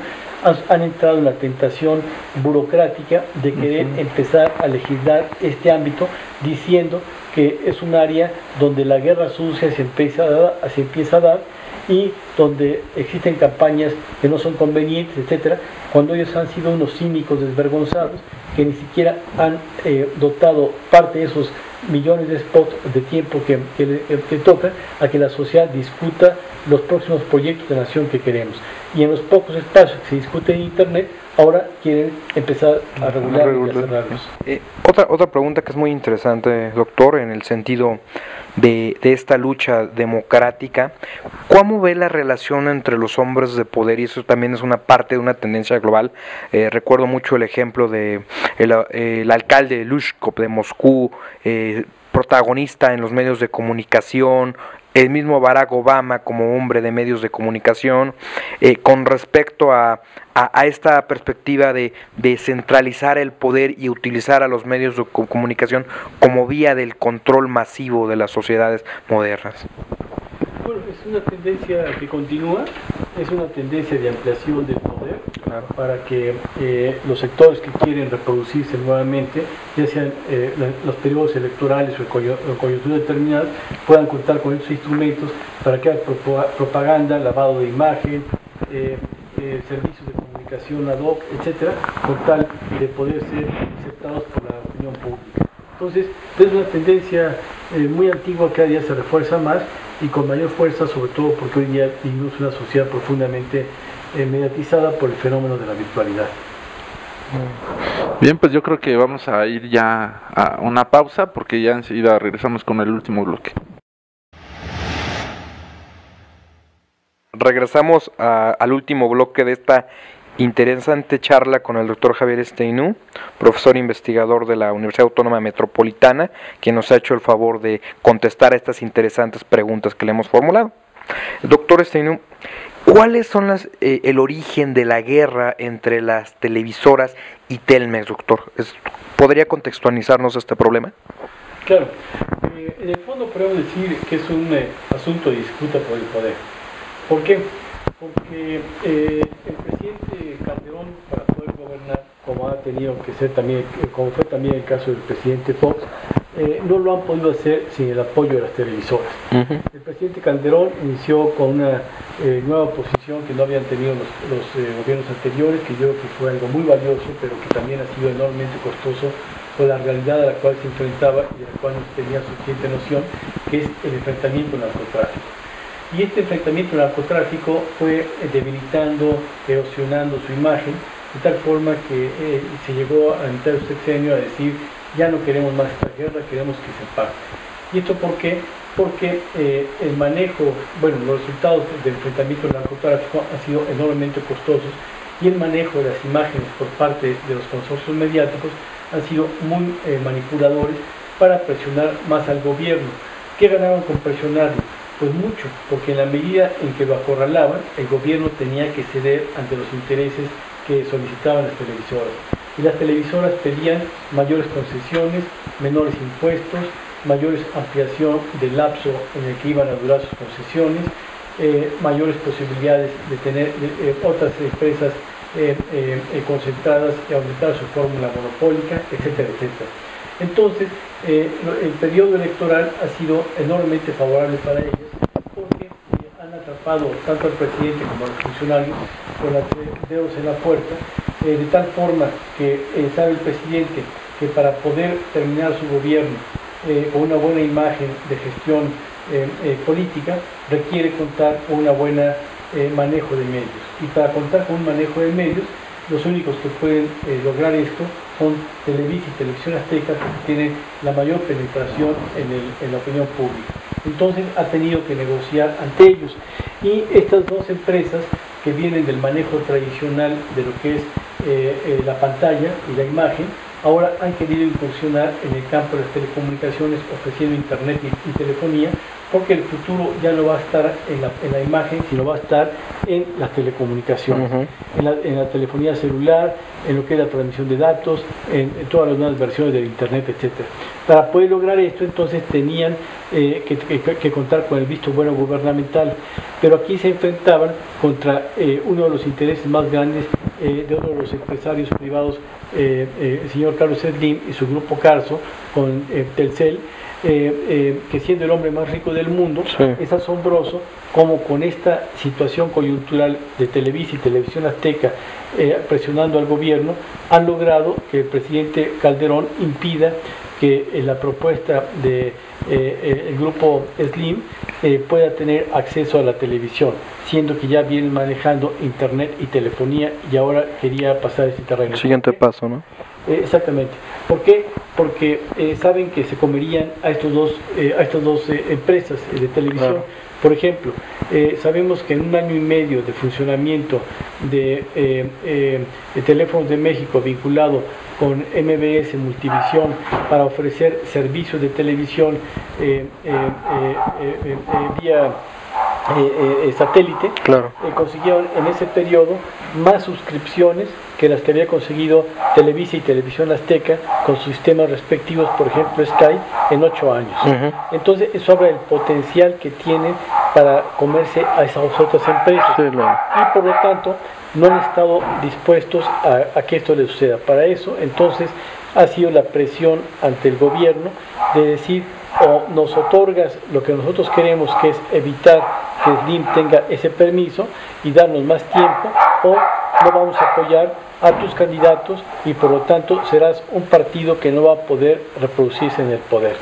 han entrado en la tentación burocrática de querer empezar a legislar este ámbito diciendo que es un área donde la guerra sucia se empieza a dar, se empieza a dar y donde existen campañas que no son convenientes, etcétera, cuando ellos han sido unos cínicos desvergonzados que ni siquiera han eh, dotado parte de esos millones de spots de tiempo que, que, toca a que la sociedad discuta los próximos proyectos de nación que queremos. Y en los pocos espacios que se discute en Internet, ahora quieren empezar a regular, y a cerrarlos.
Eh, otra, otra pregunta que es muy interesante, doctor, en el sentido de, esta lucha democrática, ¿cómo ve la relación entre los hombres de poder? Y eso también es una parte de una tendencia global. Eh, recuerdo mucho el ejemplo de el, alcalde de Lushkov de Moscú, eh, protagonista en los medios de comunicación, el mismo Barack Obama como hombre de medios de comunicación, eh, con respecto a, a, esta perspectiva de, de, centralizar el poder y utilizar a los medios de comunicación como vía del control masivo de las sociedades modernas.
Bueno, es una tendencia que continúa, es una tendencia de ampliación del poder para que eh, los sectores que quieren reproducirse nuevamente, ya sean eh, los periodos electorales o coyunturas determinadas, puedan contar con estos instrumentos para que haya propaganda, lavado de imagen, eh, servicios de comunicación ad hoc, etcétera, con tal de poder ser aceptados por la opinión pública. Entonces, es una tendencia muy antigua que cada día se refuerza más y con mayor fuerza, sobre todo porque hoy día vivimos una sociedad profundamente eh, mediatizada por el fenómeno de la virtualidad.
Bien, pues yo creo que vamos a ir ya a una pausa porque ya enseguida regresamos con el último bloque.
Regresamos al último bloque de esta interesante charla con el doctor Javier Steinú, profesor investigador de la Universidad Autónoma Metropolitana, quien nos ha hecho el favor de contestar a estas interesantes preguntas que le hemos formulado. Doctor Steinú, ¿cuáles son las, eh, el origen de la guerra entre las televisoras y Telmex, doctor? ¿Podría contextualizarnos este problema?
Claro, eh, en el fondo podemos decir que es un eh, asunto de disputa por el poder. ¿Por qué? Porque el presidente Calderón, para poder gobernar, como ha tenido que ser también, como fue también el caso del presidente Fox, eh, no lo han podido hacer sin el apoyo de las televisoras. El presidente Calderón inició con una eh, nueva posición que no habían tenido los, eh, gobiernos anteriores, que yo creo que fue algo muy valioso, pero que también ha sido enormemente costoso por la realidad a la cual se enfrentaba y de la cual no tenía suficiente noción, que es el enfrentamiento al narcotráfico. Y este enfrentamiento al narcotráfico fue debilitando, erosionando su imagen, de tal forma que se llegó a de su sexenio a decir ya no queremos más esta guerra, queremos que se parte. ¿Y esto por qué? Porque eh, el manejo, bueno, los resultados del enfrentamiento del narcotráfico han sido enormemente costosos y el manejo de las imágenes por parte de los consorcios mediáticos han sido muy eh, manipuladores para presionar más al gobierno. ¿Qué ganaban con presionarlo? Pues mucho, porque en la medida en que lo acorralaban, el gobierno tenía que ceder ante los intereses que solicitaban las televisoras y las televisoras pedían mayores concesiones, menores impuestos mayores ampliación del lapso en el que iban a durar sus concesiones, eh, mayores posibilidades de tener eh, otras empresas eh, concentradas y aumentar su fórmula monopólica, etcétera, etcétera. Entonces, el periodo electoral ha sido enormemente favorable para ellos han atrapado tanto al presidente como a los funcionarios con los dedos en la puerta, de tal forma que sabe el presidente que para poder terminar su gobierno con una buena imagen de gestión eh, eh, política requiere contar con un buen eh, manejo de medios. Y para contar con un manejo de medios, los únicos que pueden lograr esto son Televisa y Televisión Azteca, que tienen la mayor penetración en, la opinión pública. Entonces ha tenido que negociar ante ellos. Y estas dos empresas que vienen del manejo tradicional de lo que es la pantalla y la imagen, ahora han querido incursionar en el campo de las telecomunicaciones ofreciendo internet y telefonía porque el futuro ya no va a estar en la, imagen, sino va a estar en las telecomunicaciones, en, la, telefonía celular, en lo que es la transmisión de datos, en, todas las nuevas versiones del Internet, etc. Para poder lograr esto, entonces tenían eh, que, contar con el visto bueno gubernamental, pero aquí se enfrentaban contra eh, uno de los intereses más grandes eh, de uno de los empresarios privados, el señor Carlos Slim y su grupo Carso, con Telcel, eh, eh, que siendo el hombre más rico del mundo, es asombroso como con esta situación coyuntural de Televisa y Televisión Azteca eh, presionando al gobierno, han logrado que el presidente Calderón impida que la propuesta del de, grupo Slim pueda tener acceso a la televisión, siendo que ya vienen manejando internet y telefonía y ahora quería pasar ese terreno.
Siguiente paso, ¿no?
exactamente. ¿Por qué? Porque eh, saben que se comerían a estos dos, eh, a estas dos eh, empresas de televisión. Por ejemplo, sabemos que en un año y medio de funcionamiento de, de Teléfonos de México vinculado con MBS Multivisión para ofrecer servicios de televisión vía satélite,
claro.
consiguieron en ese periodo más suscripciones que las que había conseguido Televisa y Televisión Azteca con sus sistemas respectivos, por ejemplo Sky, en ocho años. Entonces eso habla del potencial que tienen para comerse a esas otras empresas. Y por lo tanto no han estado dispuestos a, que esto les suceda. Para eso entonces ha sido la presión ante el gobierno de decir o nos otorgas lo que nosotros queremos, que es evitar que Slim tenga ese permiso y darnos más tiempo, o no vamos a apoyar a tus candidatos y por lo tanto serás un partido que no va a poder reproducirse en el poder.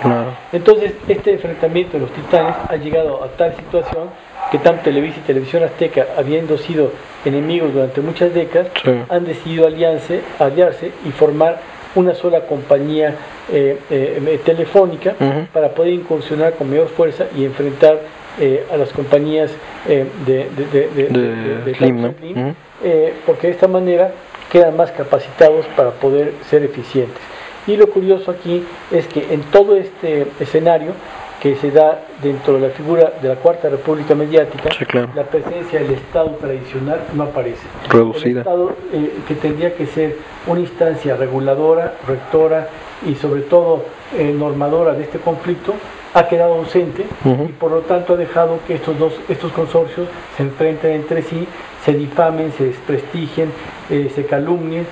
Entonces, este enfrentamiento de los titanes ha llegado a tal situación que tanto Televisa y Televisión Azteca, habiendo sido enemigos durante muchas décadas, han decidido aliarse, aliarse y formar una sola compañía eh, eh, telefónica para poder incursionar con mayor fuerza y enfrentar eh, a las compañías de, de, de, porque de esta manera quedan más capacitados para poder ser eficientes. Y lo curioso aquí es que en todo este escenario que se da dentro de la figura de la Cuarta República Mediática, la presencia del Estado tradicional no aparece.
Reducida.
El Estado eh, que tendría que ser una instancia reguladora, rectora y sobre todo eh, normadora de este conflicto, ha quedado ausente y por lo tanto ha dejado que estos dos estos consorcios se enfrenten entre sí, se difamen, se desprestigien, eh, se calumnien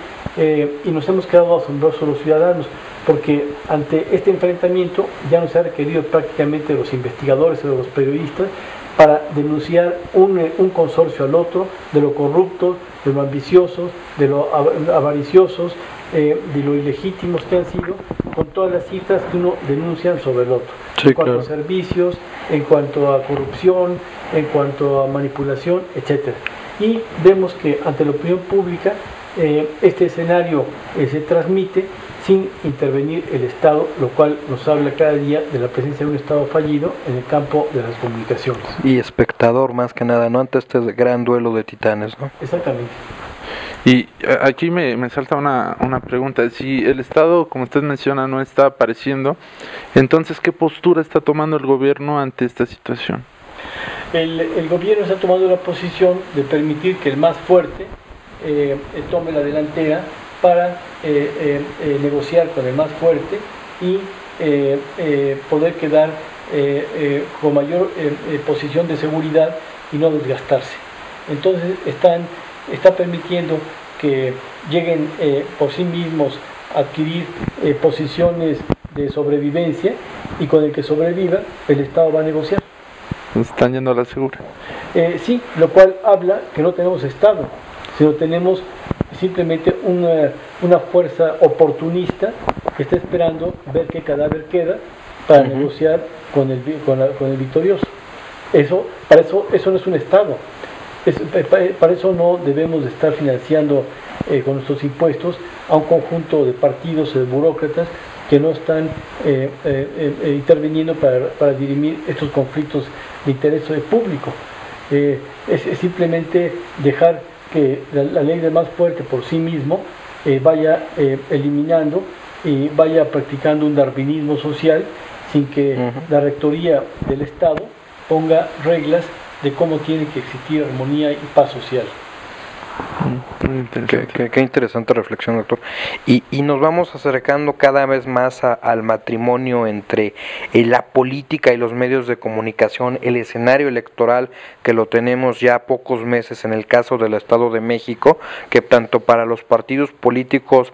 y nos hemos quedado asombrosos los ciudadanos porque ante este enfrentamiento ya no se ha requerido prácticamente de los investigadores o de los periodistas para denunciar un, consorcio al otro de lo corruptos, de lo ambiciosos, de lo avariciosos, eh, de lo ilegítimos que han sido, con todas las cifras que uno denuncia sobre el otro. en cuanto a servicios, en cuanto a corrupción, en cuanto a manipulación, etc. Y vemos que ante la opinión pública eh, este escenario eh, se transmite sin intervenir el Estado, lo cual nos habla cada día de la presencia de un Estado fallido en el campo de las comunicaciones.
Y espectador más que nada, ¿no? Ante este gran duelo de titanes, ¿no?
Exactamente.
Y eh, aquí me, me salta una, una, pregunta. Si el Estado, como usted menciona, no está apareciendo, entonces, ¿qué postura está tomando el gobierno ante esta situación?
El, el gobierno está tomando la posición de permitir que el más fuerte eh, tome la delantera para eh, eh, negociar con el más fuerte y poder quedar con mayor posición de seguridad y no desgastarse. Entonces están, está permitiendo que lleguen por sí mismos a adquirir posiciones de sobrevivencia y con el que sobreviva el Estado va a negociar.
Están yendo a la segura.
Eh, sí, lo cual habla que no tenemos Estado, sino tenemos simplemente una, una fuerza oportunista que está esperando ver qué cadáver queda para negociar con el, con, el victorioso. Eso, para eso, eso no es un Estado. Para eso no debemos de estar financiando eh, con nuestros impuestos a un conjunto de partidos, de burócratas que no están eh, eh, interviniendo para, dirimir estos conflictos de interés público. Es, simplemente dejar que la, ley de más fuerte por sí mismo vaya eliminando y vaya practicando un darwinismo social sin que la rectoría del Estado ponga reglas de cómo tiene que existir armonía y paz social.
Qué, interesante reflexión, doctor. Y, nos vamos acercando cada vez más al matrimonio entre eh, la política y los medios de comunicación, el escenario electoral que lo tenemos ya pocos meses en el caso del Estado de México, que tanto para los partidos políticos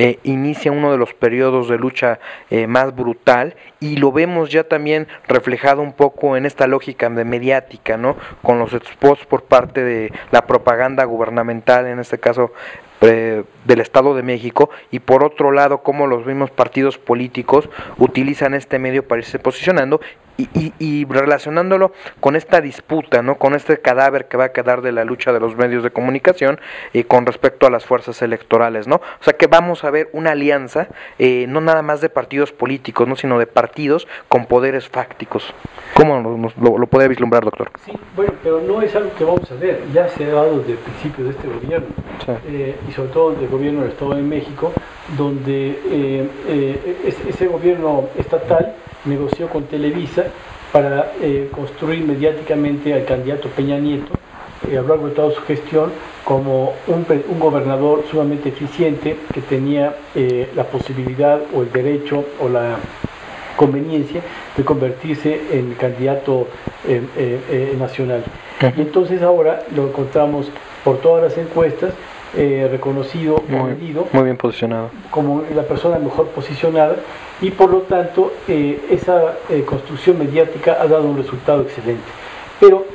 eh, inicia uno de los periodos de lucha eh, más brutal y lo vemos ya también reflejado un poco en esta lógica de mediática, ¿no? Con los spots por parte de la propaganda gubernamental, en este caso eh, del Estado de México y por otro lado cómo los mismos partidos políticos utilizan este medio para irse posicionando y, relacionándolo con esta disputa, ¿no? con este cadáver que va a quedar de la lucha de los medios de comunicación y con respecto a las fuerzas electorales, ¿no? O sea que vamos a ver una alianza, eh, no nada más de partidos políticos, ¿no? sino de partidos con poderes fácticos. ¿Cómo lo, puede vislumbrar, doctor?
Sí, bueno, pero no es algo que vamos a ver, ya se ha dado desde el principio de este gobierno, eh, y sobre todo del gobierno del Estado de México, donde eh, ese gobierno estatal negoció con Televisa para eh, construir mediáticamente al candidato Peña Nieto eh, a lo largo de toda su gestión como un, gobernador sumamente eficiente que tenía eh, la posibilidad o el derecho o la conveniencia de convertirse en candidato nacional. Y entonces ahora lo encontramos por todas las encuestas eh, reconocido
muy, muy bien posicionado.
como la persona mejor posicionada y por lo tanto eh, esa eh, construcción mediática ha dado un resultado excelente. Pero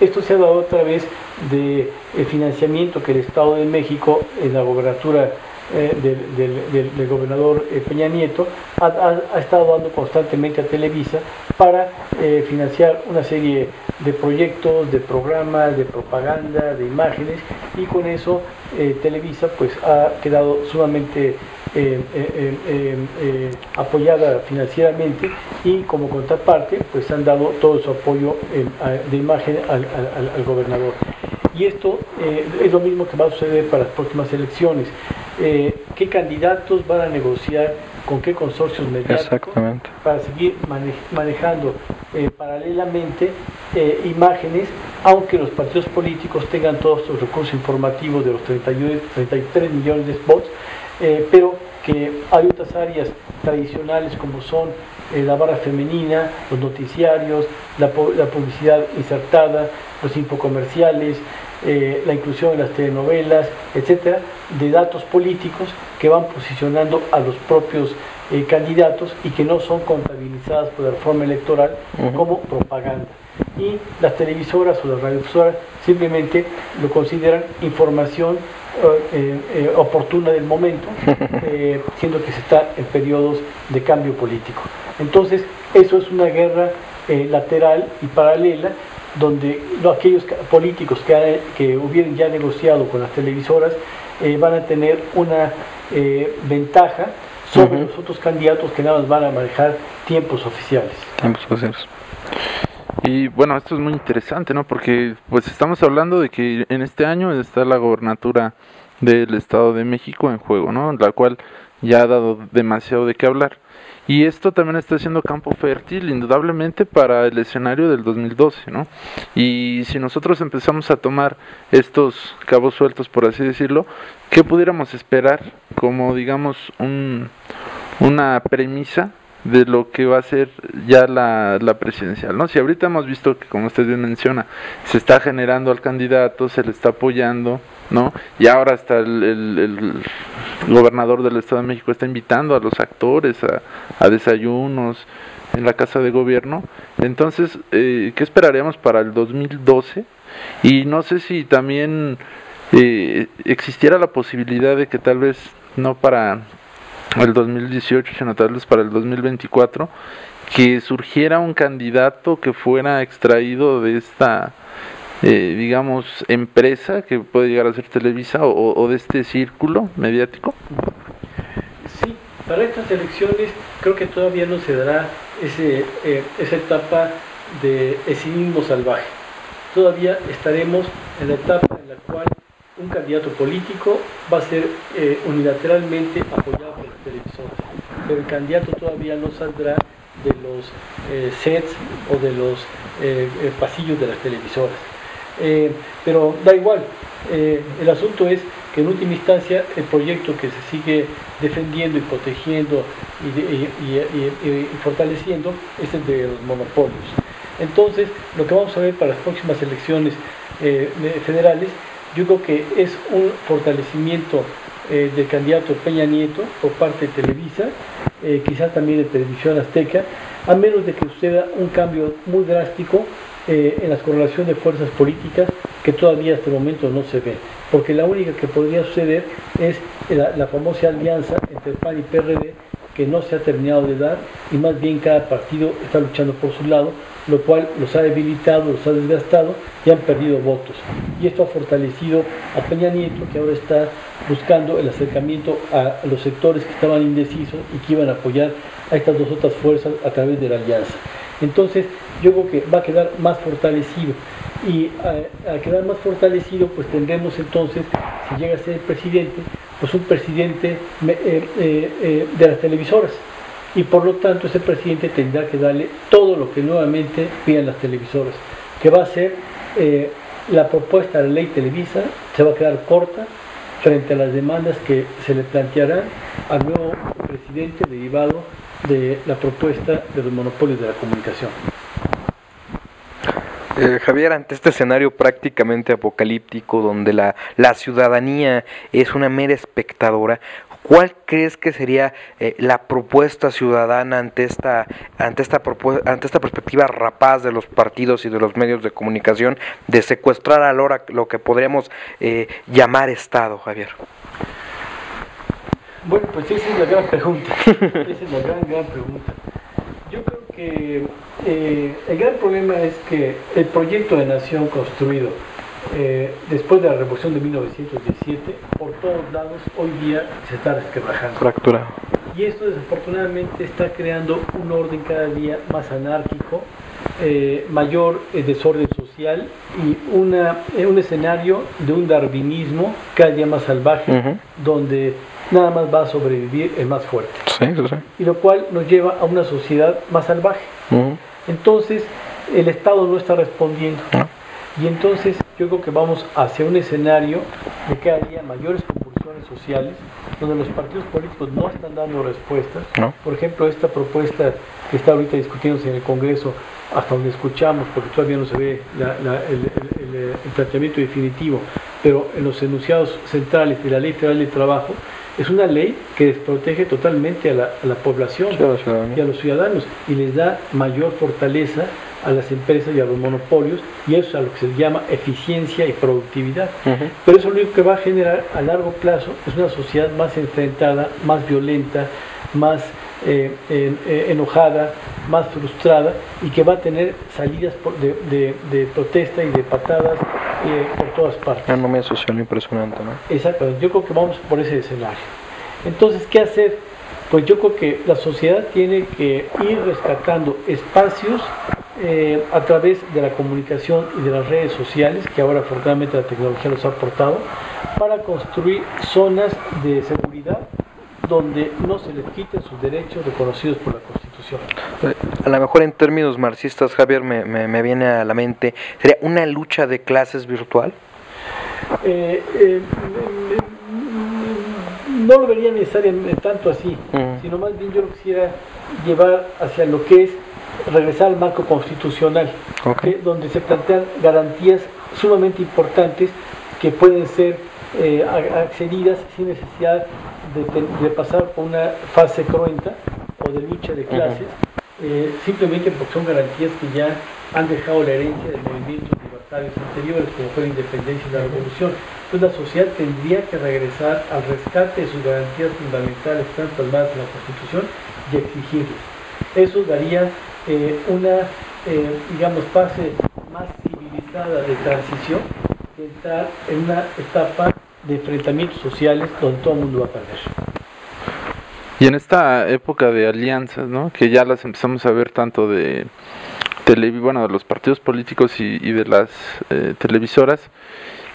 esto se ha dado a través del financiamiento que el Estado de México en la gobernatura del, gobernador Peña Nieto ha, estado dando constantemente a Televisa para financiar una serie de proyectos, de programas, de propaganda, de imágenes y con eso eh, Televisa pues ha quedado sumamente eh, eh, apoyada financieramente y como contraparte pues han dado todo su apoyo de imagen al, gobernador. Y esto es lo mismo que va a suceder para las próximas elecciones. ¿Qué candidatos van a negociar con qué consorcios mediáticos para seguir manejando paralelamente imágenes aunque los partidos políticos tengan todos los recursos informativos de los 33 millones de spots, eh, pero que hay otras áreas tradicionales como son eh, la barra femenina, los noticiarios, la, publicidad insertada, los infocomerciales, eh, la inclusión en las telenovelas, etcétera, de datos políticos que van posicionando a los propios candidatos y que no son contabilizadas por la reforma electoral como propaganda y las televisoras o las radiodifusoras simplemente lo consideran información eh, eh, oportuna del momento, eh, siendo que se está en periodos de cambio político. Entonces, eso es una guerra lateral y paralela donde aquellos políticos que, que, hubieran ya negociado con las televisoras van a tener una ventaja sobre los otros candidatos que nada más van a manejar tiempos oficiales.
Tiempos oficiales. Y bueno, esto es muy interesante, ¿no? Porque pues estamos hablando de que en este año está la gobernatura del Estado de México en juego, ¿no? La cual ya ha dado demasiado de qué hablar. Y esto también está siendo campo fértil, indudablemente, para el escenario del 2012, ¿no? Y si nosotros empezamos a tomar estos cabos sueltos, por así decirlo, ¿qué pudiéramos esperar como, digamos, un, una premisa de lo que va a ser ya la, la, presidencial, ¿no? Si ahorita hemos visto que, como usted bien menciona, se está generando al candidato, se le está apoyando, ¿no? Y ahora hasta el, el, gobernador del Estado de México está invitando a los actores a, a desayunos en la Casa de Gobierno. Entonces, eh, ¿qué esperaríamos para el 2012? Y no sé si también eh, existiera la posibilidad de que tal vez no para el 2018, sino tal vez para el 2024, que surgiera un candidato que fuera extraído de esta, eh, digamos, empresa que puede llegar a ser Televisa o, de este círculo mediático?
Sí, para estas elecciones creo que todavía no se dará ese, eh, esa etapa de cinismo salvaje. Todavía estaremos en la etapa en la cual un candidato político va a ser eh, unilateralmente apoyado por las televisoras, pero el candidato todavía no saldrá de los eh, sets o de los pasillos de las televisoras. Pero da igual, el asunto es que en última instancia el proyecto que se sigue defendiendo y protegiendo y, fortaleciendo es el de los monopolios. Entonces, lo que vamos a ver para las próximas elecciones federales yo creo que es un fortalecimiento eh, del candidato Peña Nieto por parte de Televisa, eh, quizás también de Televisión Azteca, a menos de que suceda un cambio muy drástico eh, en la correlación de fuerzas políticas que todavía hasta el momento no se ve. Porque la única que podría suceder es la, la famosa alianza entre PAN y PRD que no se ha terminado de dar y más bien cada partido está luchando por su lado lo cual los ha debilitado, los ha desgastado y han perdido votos. Y esto ha fortalecido a Peña Nieto, que ahora está buscando el acercamiento a los sectores que estaban indecisos y que iban a apoyar a estas dos otras fuerzas a través de la alianza. Entonces, yo creo que va a quedar más fortalecido. Y al quedar más fortalecido, pues tendremos entonces, si llega a ser presidente, pues un presidente eh, eh, eh, de las televisoras y por lo tanto ese presidente tendrá que darle todo lo que nuevamente piden las televisoras, que va a ser eh, la propuesta de la ley Televisa, se va a quedar corta frente a las demandas que se le plantearán al nuevo presidente derivado de la propuesta de los monopolios de la comunicación.
Eh, Javier, ante este escenario prácticamente apocalíptico donde la, la ciudadanía es una mera espectadora, ¿Cuál crees que sería eh, la propuesta ciudadana ante esta, ante, esta ante esta perspectiva rapaz de los partidos y de los medios de comunicación de secuestrar a Lora lo que podríamos eh, llamar Estado, Javier?
Bueno, pues esa es la gran pregunta. esa es la gran, gran pregunta. Yo creo que eh, el gran problema es que el proyecto de nación construido eh, después de la revolución de 1917, por todos lados hoy día se está resquebrajando.
Fracturado.
Y esto desafortunadamente está creando un orden cada día más anárquico, eh, mayor eh, desorden social y una, un escenario de un darwinismo cada día más salvaje, donde nada más va a sobrevivir el más fuerte.
Sí, sí.
Y lo cual nos lleva a una sociedad más salvaje. Entonces, el Estado no está respondiendo. Y entonces yo creo que vamos hacia un escenario de cada día mayores convulsiones sociales, donde los partidos políticos no están dando respuestas. Por ejemplo, esta propuesta que está ahorita discutiéndose en el Congreso, hasta donde escuchamos, porque todavía no se ve el, planteamiento definitivo, pero en los enunciados centrales de la Ley Federal de Trabajo, es una ley que desprotege totalmente a la, población y a los ciudadanos y les da mayor fortaleza a las empresas y a los monopolios, y eso es a lo que se llama eficiencia y productividad. Pero eso lo único que va a generar a largo plazo es una sociedad más enfrentada, más violenta, más eh, eh, enojada, más frustrada y que va a tener salidas de, protesta y de patadas eh, por todas partes.
Una social impresionante, ¿no?
Exactamente, yo creo que vamos por ese escenario. Entonces, ¿qué hacer? Pues yo creo que la sociedad tiene que ir rescatando espacios eh, a través de la comunicación y de las redes sociales, que ahora afortunadamente la tecnología nos ha aportado, para construir zonas de seguridad donde no se les quiten sus derechos reconocidos por la Constitución.
Eh, a lo mejor en términos marxistas, Javier, me, me, viene a la mente, ¿sería una lucha de clases virtual?
Eh, no lo vería necesariamente tanto así, sino más bien yo lo quisiera llevar hacia lo que es regresar al marco constitucional, donde se plantean garantías sumamente importantes que pueden ser eh, accedidas sin necesidad de, pasar por una fase cruenta o de lucha de clases, eh, simplemente porque son garantías que ya han dejado la herencia de movimientos libertarios anteriores, como fue la independencia y la revolución. Entonces la sociedad tendría que regresar al rescate de sus garantías fundamentales transformadas en la Constitución y exigirlas. Eso daría eh, una, eh, digamos, fase más civilizada de transición que entrar en una etapa de enfrentamientos sociales donde todo el mundo va a perder.
Y en esta época de alianzas, ¿no? que ya las empezamos a ver tanto de, bueno, de los partidos políticos y, de las eh, televisoras,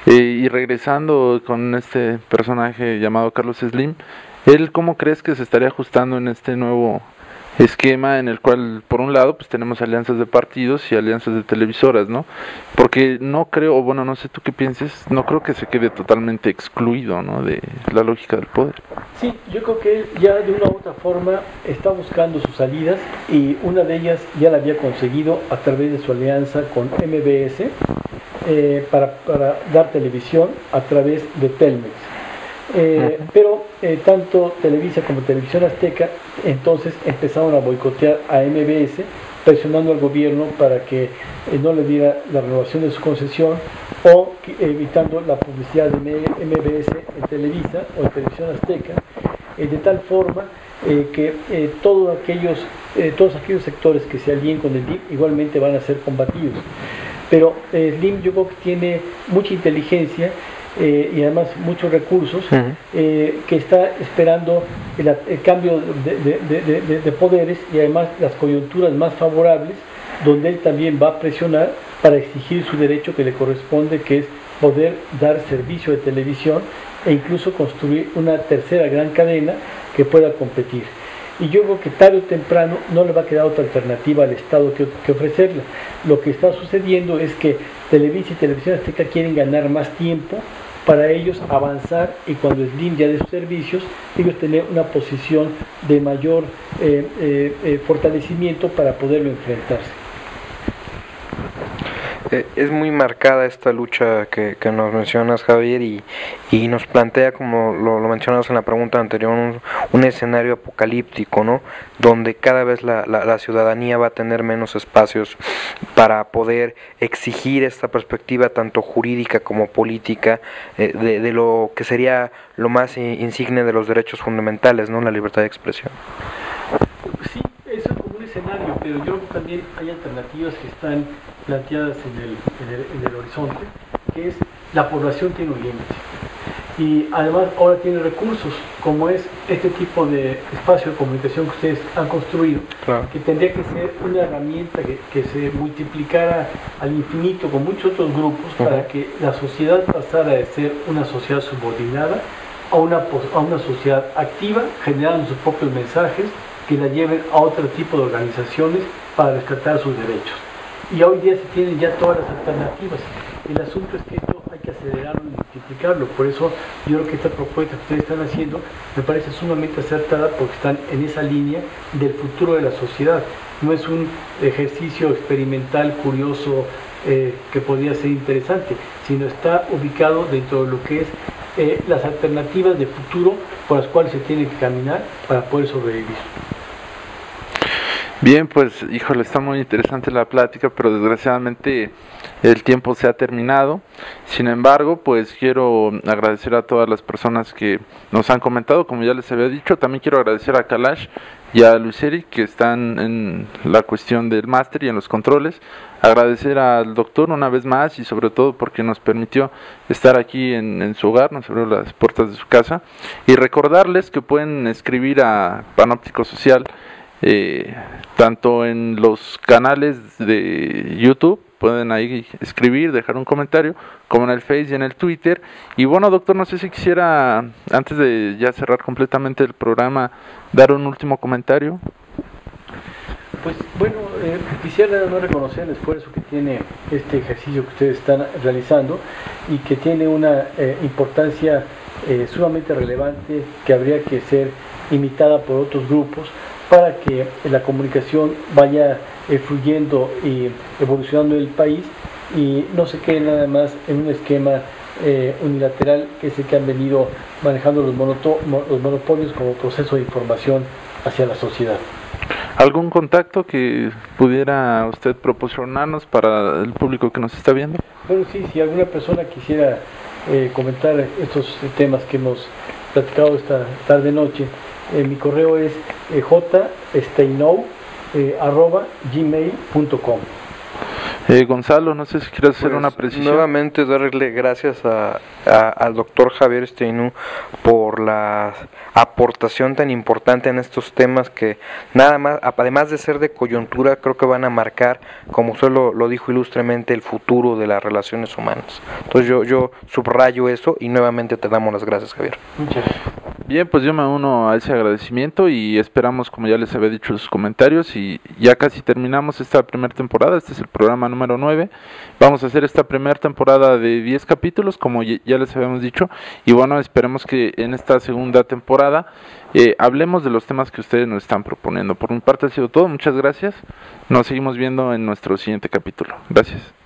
eh, y regresando con este personaje llamado Carlos Slim, ¿él cómo crees que se estaría ajustando en este nuevo esquema en el cual por un lado pues tenemos alianzas de partidos y alianzas de televisoras, ¿no? Porque no creo, bueno, no sé tú qué pienses, no creo que se quede totalmente excluido, ¿no? De la lógica del poder.
Sí, yo creo que él ya de una u otra forma está buscando sus salidas y una de ellas ya la había conseguido a través de su alianza con MBS eh, para, para dar televisión a través de Telmex. Eh, pero eh, tanto Televisa como Televisión Azteca entonces empezaron a boicotear a MBS, presionando al gobierno para que eh, no le diera la renovación de su concesión o evitando la publicidad de MBS en Televisa o en Televisión Azteca, de tal forma que todos, aquellos, todos aquellos sectores que se alíen con el DIP igualmente van a ser combatidos. Pero Slim yo creo que tiene mucha inteligencia eh, y además muchos recursos, eh, que está esperando el, cambio de, poderes y además las coyunturas más favorables, donde él también va a presionar para exigir su derecho que le corresponde, que es poder dar servicio de televisión e incluso construir una tercera gran cadena que pueda competir. Y yo creo que tarde o temprano no le va a quedar otra alternativa al Estado que, que ofrecerla. Lo que está sucediendo es que Televisa y Televisión Azteca quieren ganar más tiempo para ellos avanzar y cuando Slim ya de sus servicios, ellos tener una posición de mayor eh, eh, eh, fortalecimiento para poderlo enfrentarse.
Eh, es muy marcada esta lucha que, nos mencionas, Javier, y, nos plantea, como lo, lo, mencionas en la pregunta anterior, un, escenario apocalíptico, ¿no? Donde cada vez la, la, ciudadanía va a tener menos espacios para poder exigir esta perspectiva, tanto jurídica como política, eh, de, de, lo que sería lo más insigne de los derechos fundamentales, ¿no? La libertad de expresión.
Sí, eso es un escenario, pero yo creo que también hay alternativas que están planteadas en el, en el, horizonte, que es la población tiene un límite. Y además ahora tiene recursos, como es este tipo de espacio de comunicación que ustedes han construido, que tendría que ser una herramienta que, se multiplicara al infinito con muchos otros grupos para que la sociedad pasara de ser una sociedad subordinada a una, a una sociedad activa, generando sus propios mensajes que la lleven a otro tipo de organizaciones para rescatar sus derechos y hoy día se tienen ya todas las alternativas. El asunto es que esto hay que acelerarlo y multiplicarlo. Por eso yo creo que esta propuesta que ustedes están haciendo me parece sumamente acertada porque están en esa línea del futuro de la sociedad. No es un ejercicio experimental, curioso, eh, que podría ser interesante, sino está ubicado dentro de lo que es eh, las alternativas de futuro por las cuales se tiene que caminar para poder sobrevivir.
Bien, pues híjole, está muy interesante la plática, pero desgraciadamente el tiempo se ha terminado. Sin embargo, pues quiero agradecer a todas las personas que nos han comentado, como ya les había dicho, también quiero agradecer a Kalash y a Luiseri que están en la cuestión del máster y en los controles. Agradecer al doctor una vez más y sobre todo porque nos permitió estar aquí en, en su hogar, nos abrió las puertas de su casa. Y recordarles que pueden escribir a Panóptico Social eh, tanto en los canales de YouTube, pueden ahí escribir, dejar un comentario, como en el Face y en el Twitter. Y bueno, doctor, no sé si quisiera, antes de ya cerrar completamente el programa, dar un último comentario.
Pues bueno, eh, quisiera no reconocer el esfuerzo que tiene este ejercicio que ustedes están realizando y que tiene una eh, importancia eh, sumamente relevante que habría que ser imitada por otros grupos para que la comunicación vaya eh, fluyendo y evolucionando en el país y no se quede nada más en un esquema eh, unilateral que es el que han venido manejando los, los monopolios como proceso de información hacia la sociedad.
¿Algún contacto que pudiera usted proporcionarnos para el público que nos está viendo?
Bueno, sí, si alguna persona quisiera eh, comentar estos temas que hemos platicado esta tarde-noche, eh, mi correo es eh, jsteinou.gmail.com.
Eh, Gonzalo, no sé si quieres hacer una pues, precisión.
Nuevamente darle gracias al doctor Javier Steinu por la aportación tan importante en estos temas que nada más, además de ser de coyuntura, creo que van a marcar, como usted lo, dijo ilustremente, el futuro de las relaciones humanas. Entonces yo, yo subrayo eso y nuevamente te damos las gracias, Javier.
Muchas Bien, pues yo me uno a ese agradecimiento y esperamos, como ya les había dicho en sus comentarios, y ya casi terminamos esta primera temporada, este es el programa número 9. Vamos a hacer esta primera temporada de 10 capítulos, como ya les habíamos dicho, y bueno, esperemos que en esta segunda temporada eh, hablemos de los temas que ustedes nos están proponiendo. Por mi parte ha sido todo, muchas gracias. Nos seguimos viendo en nuestro siguiente capítulo. Gracias.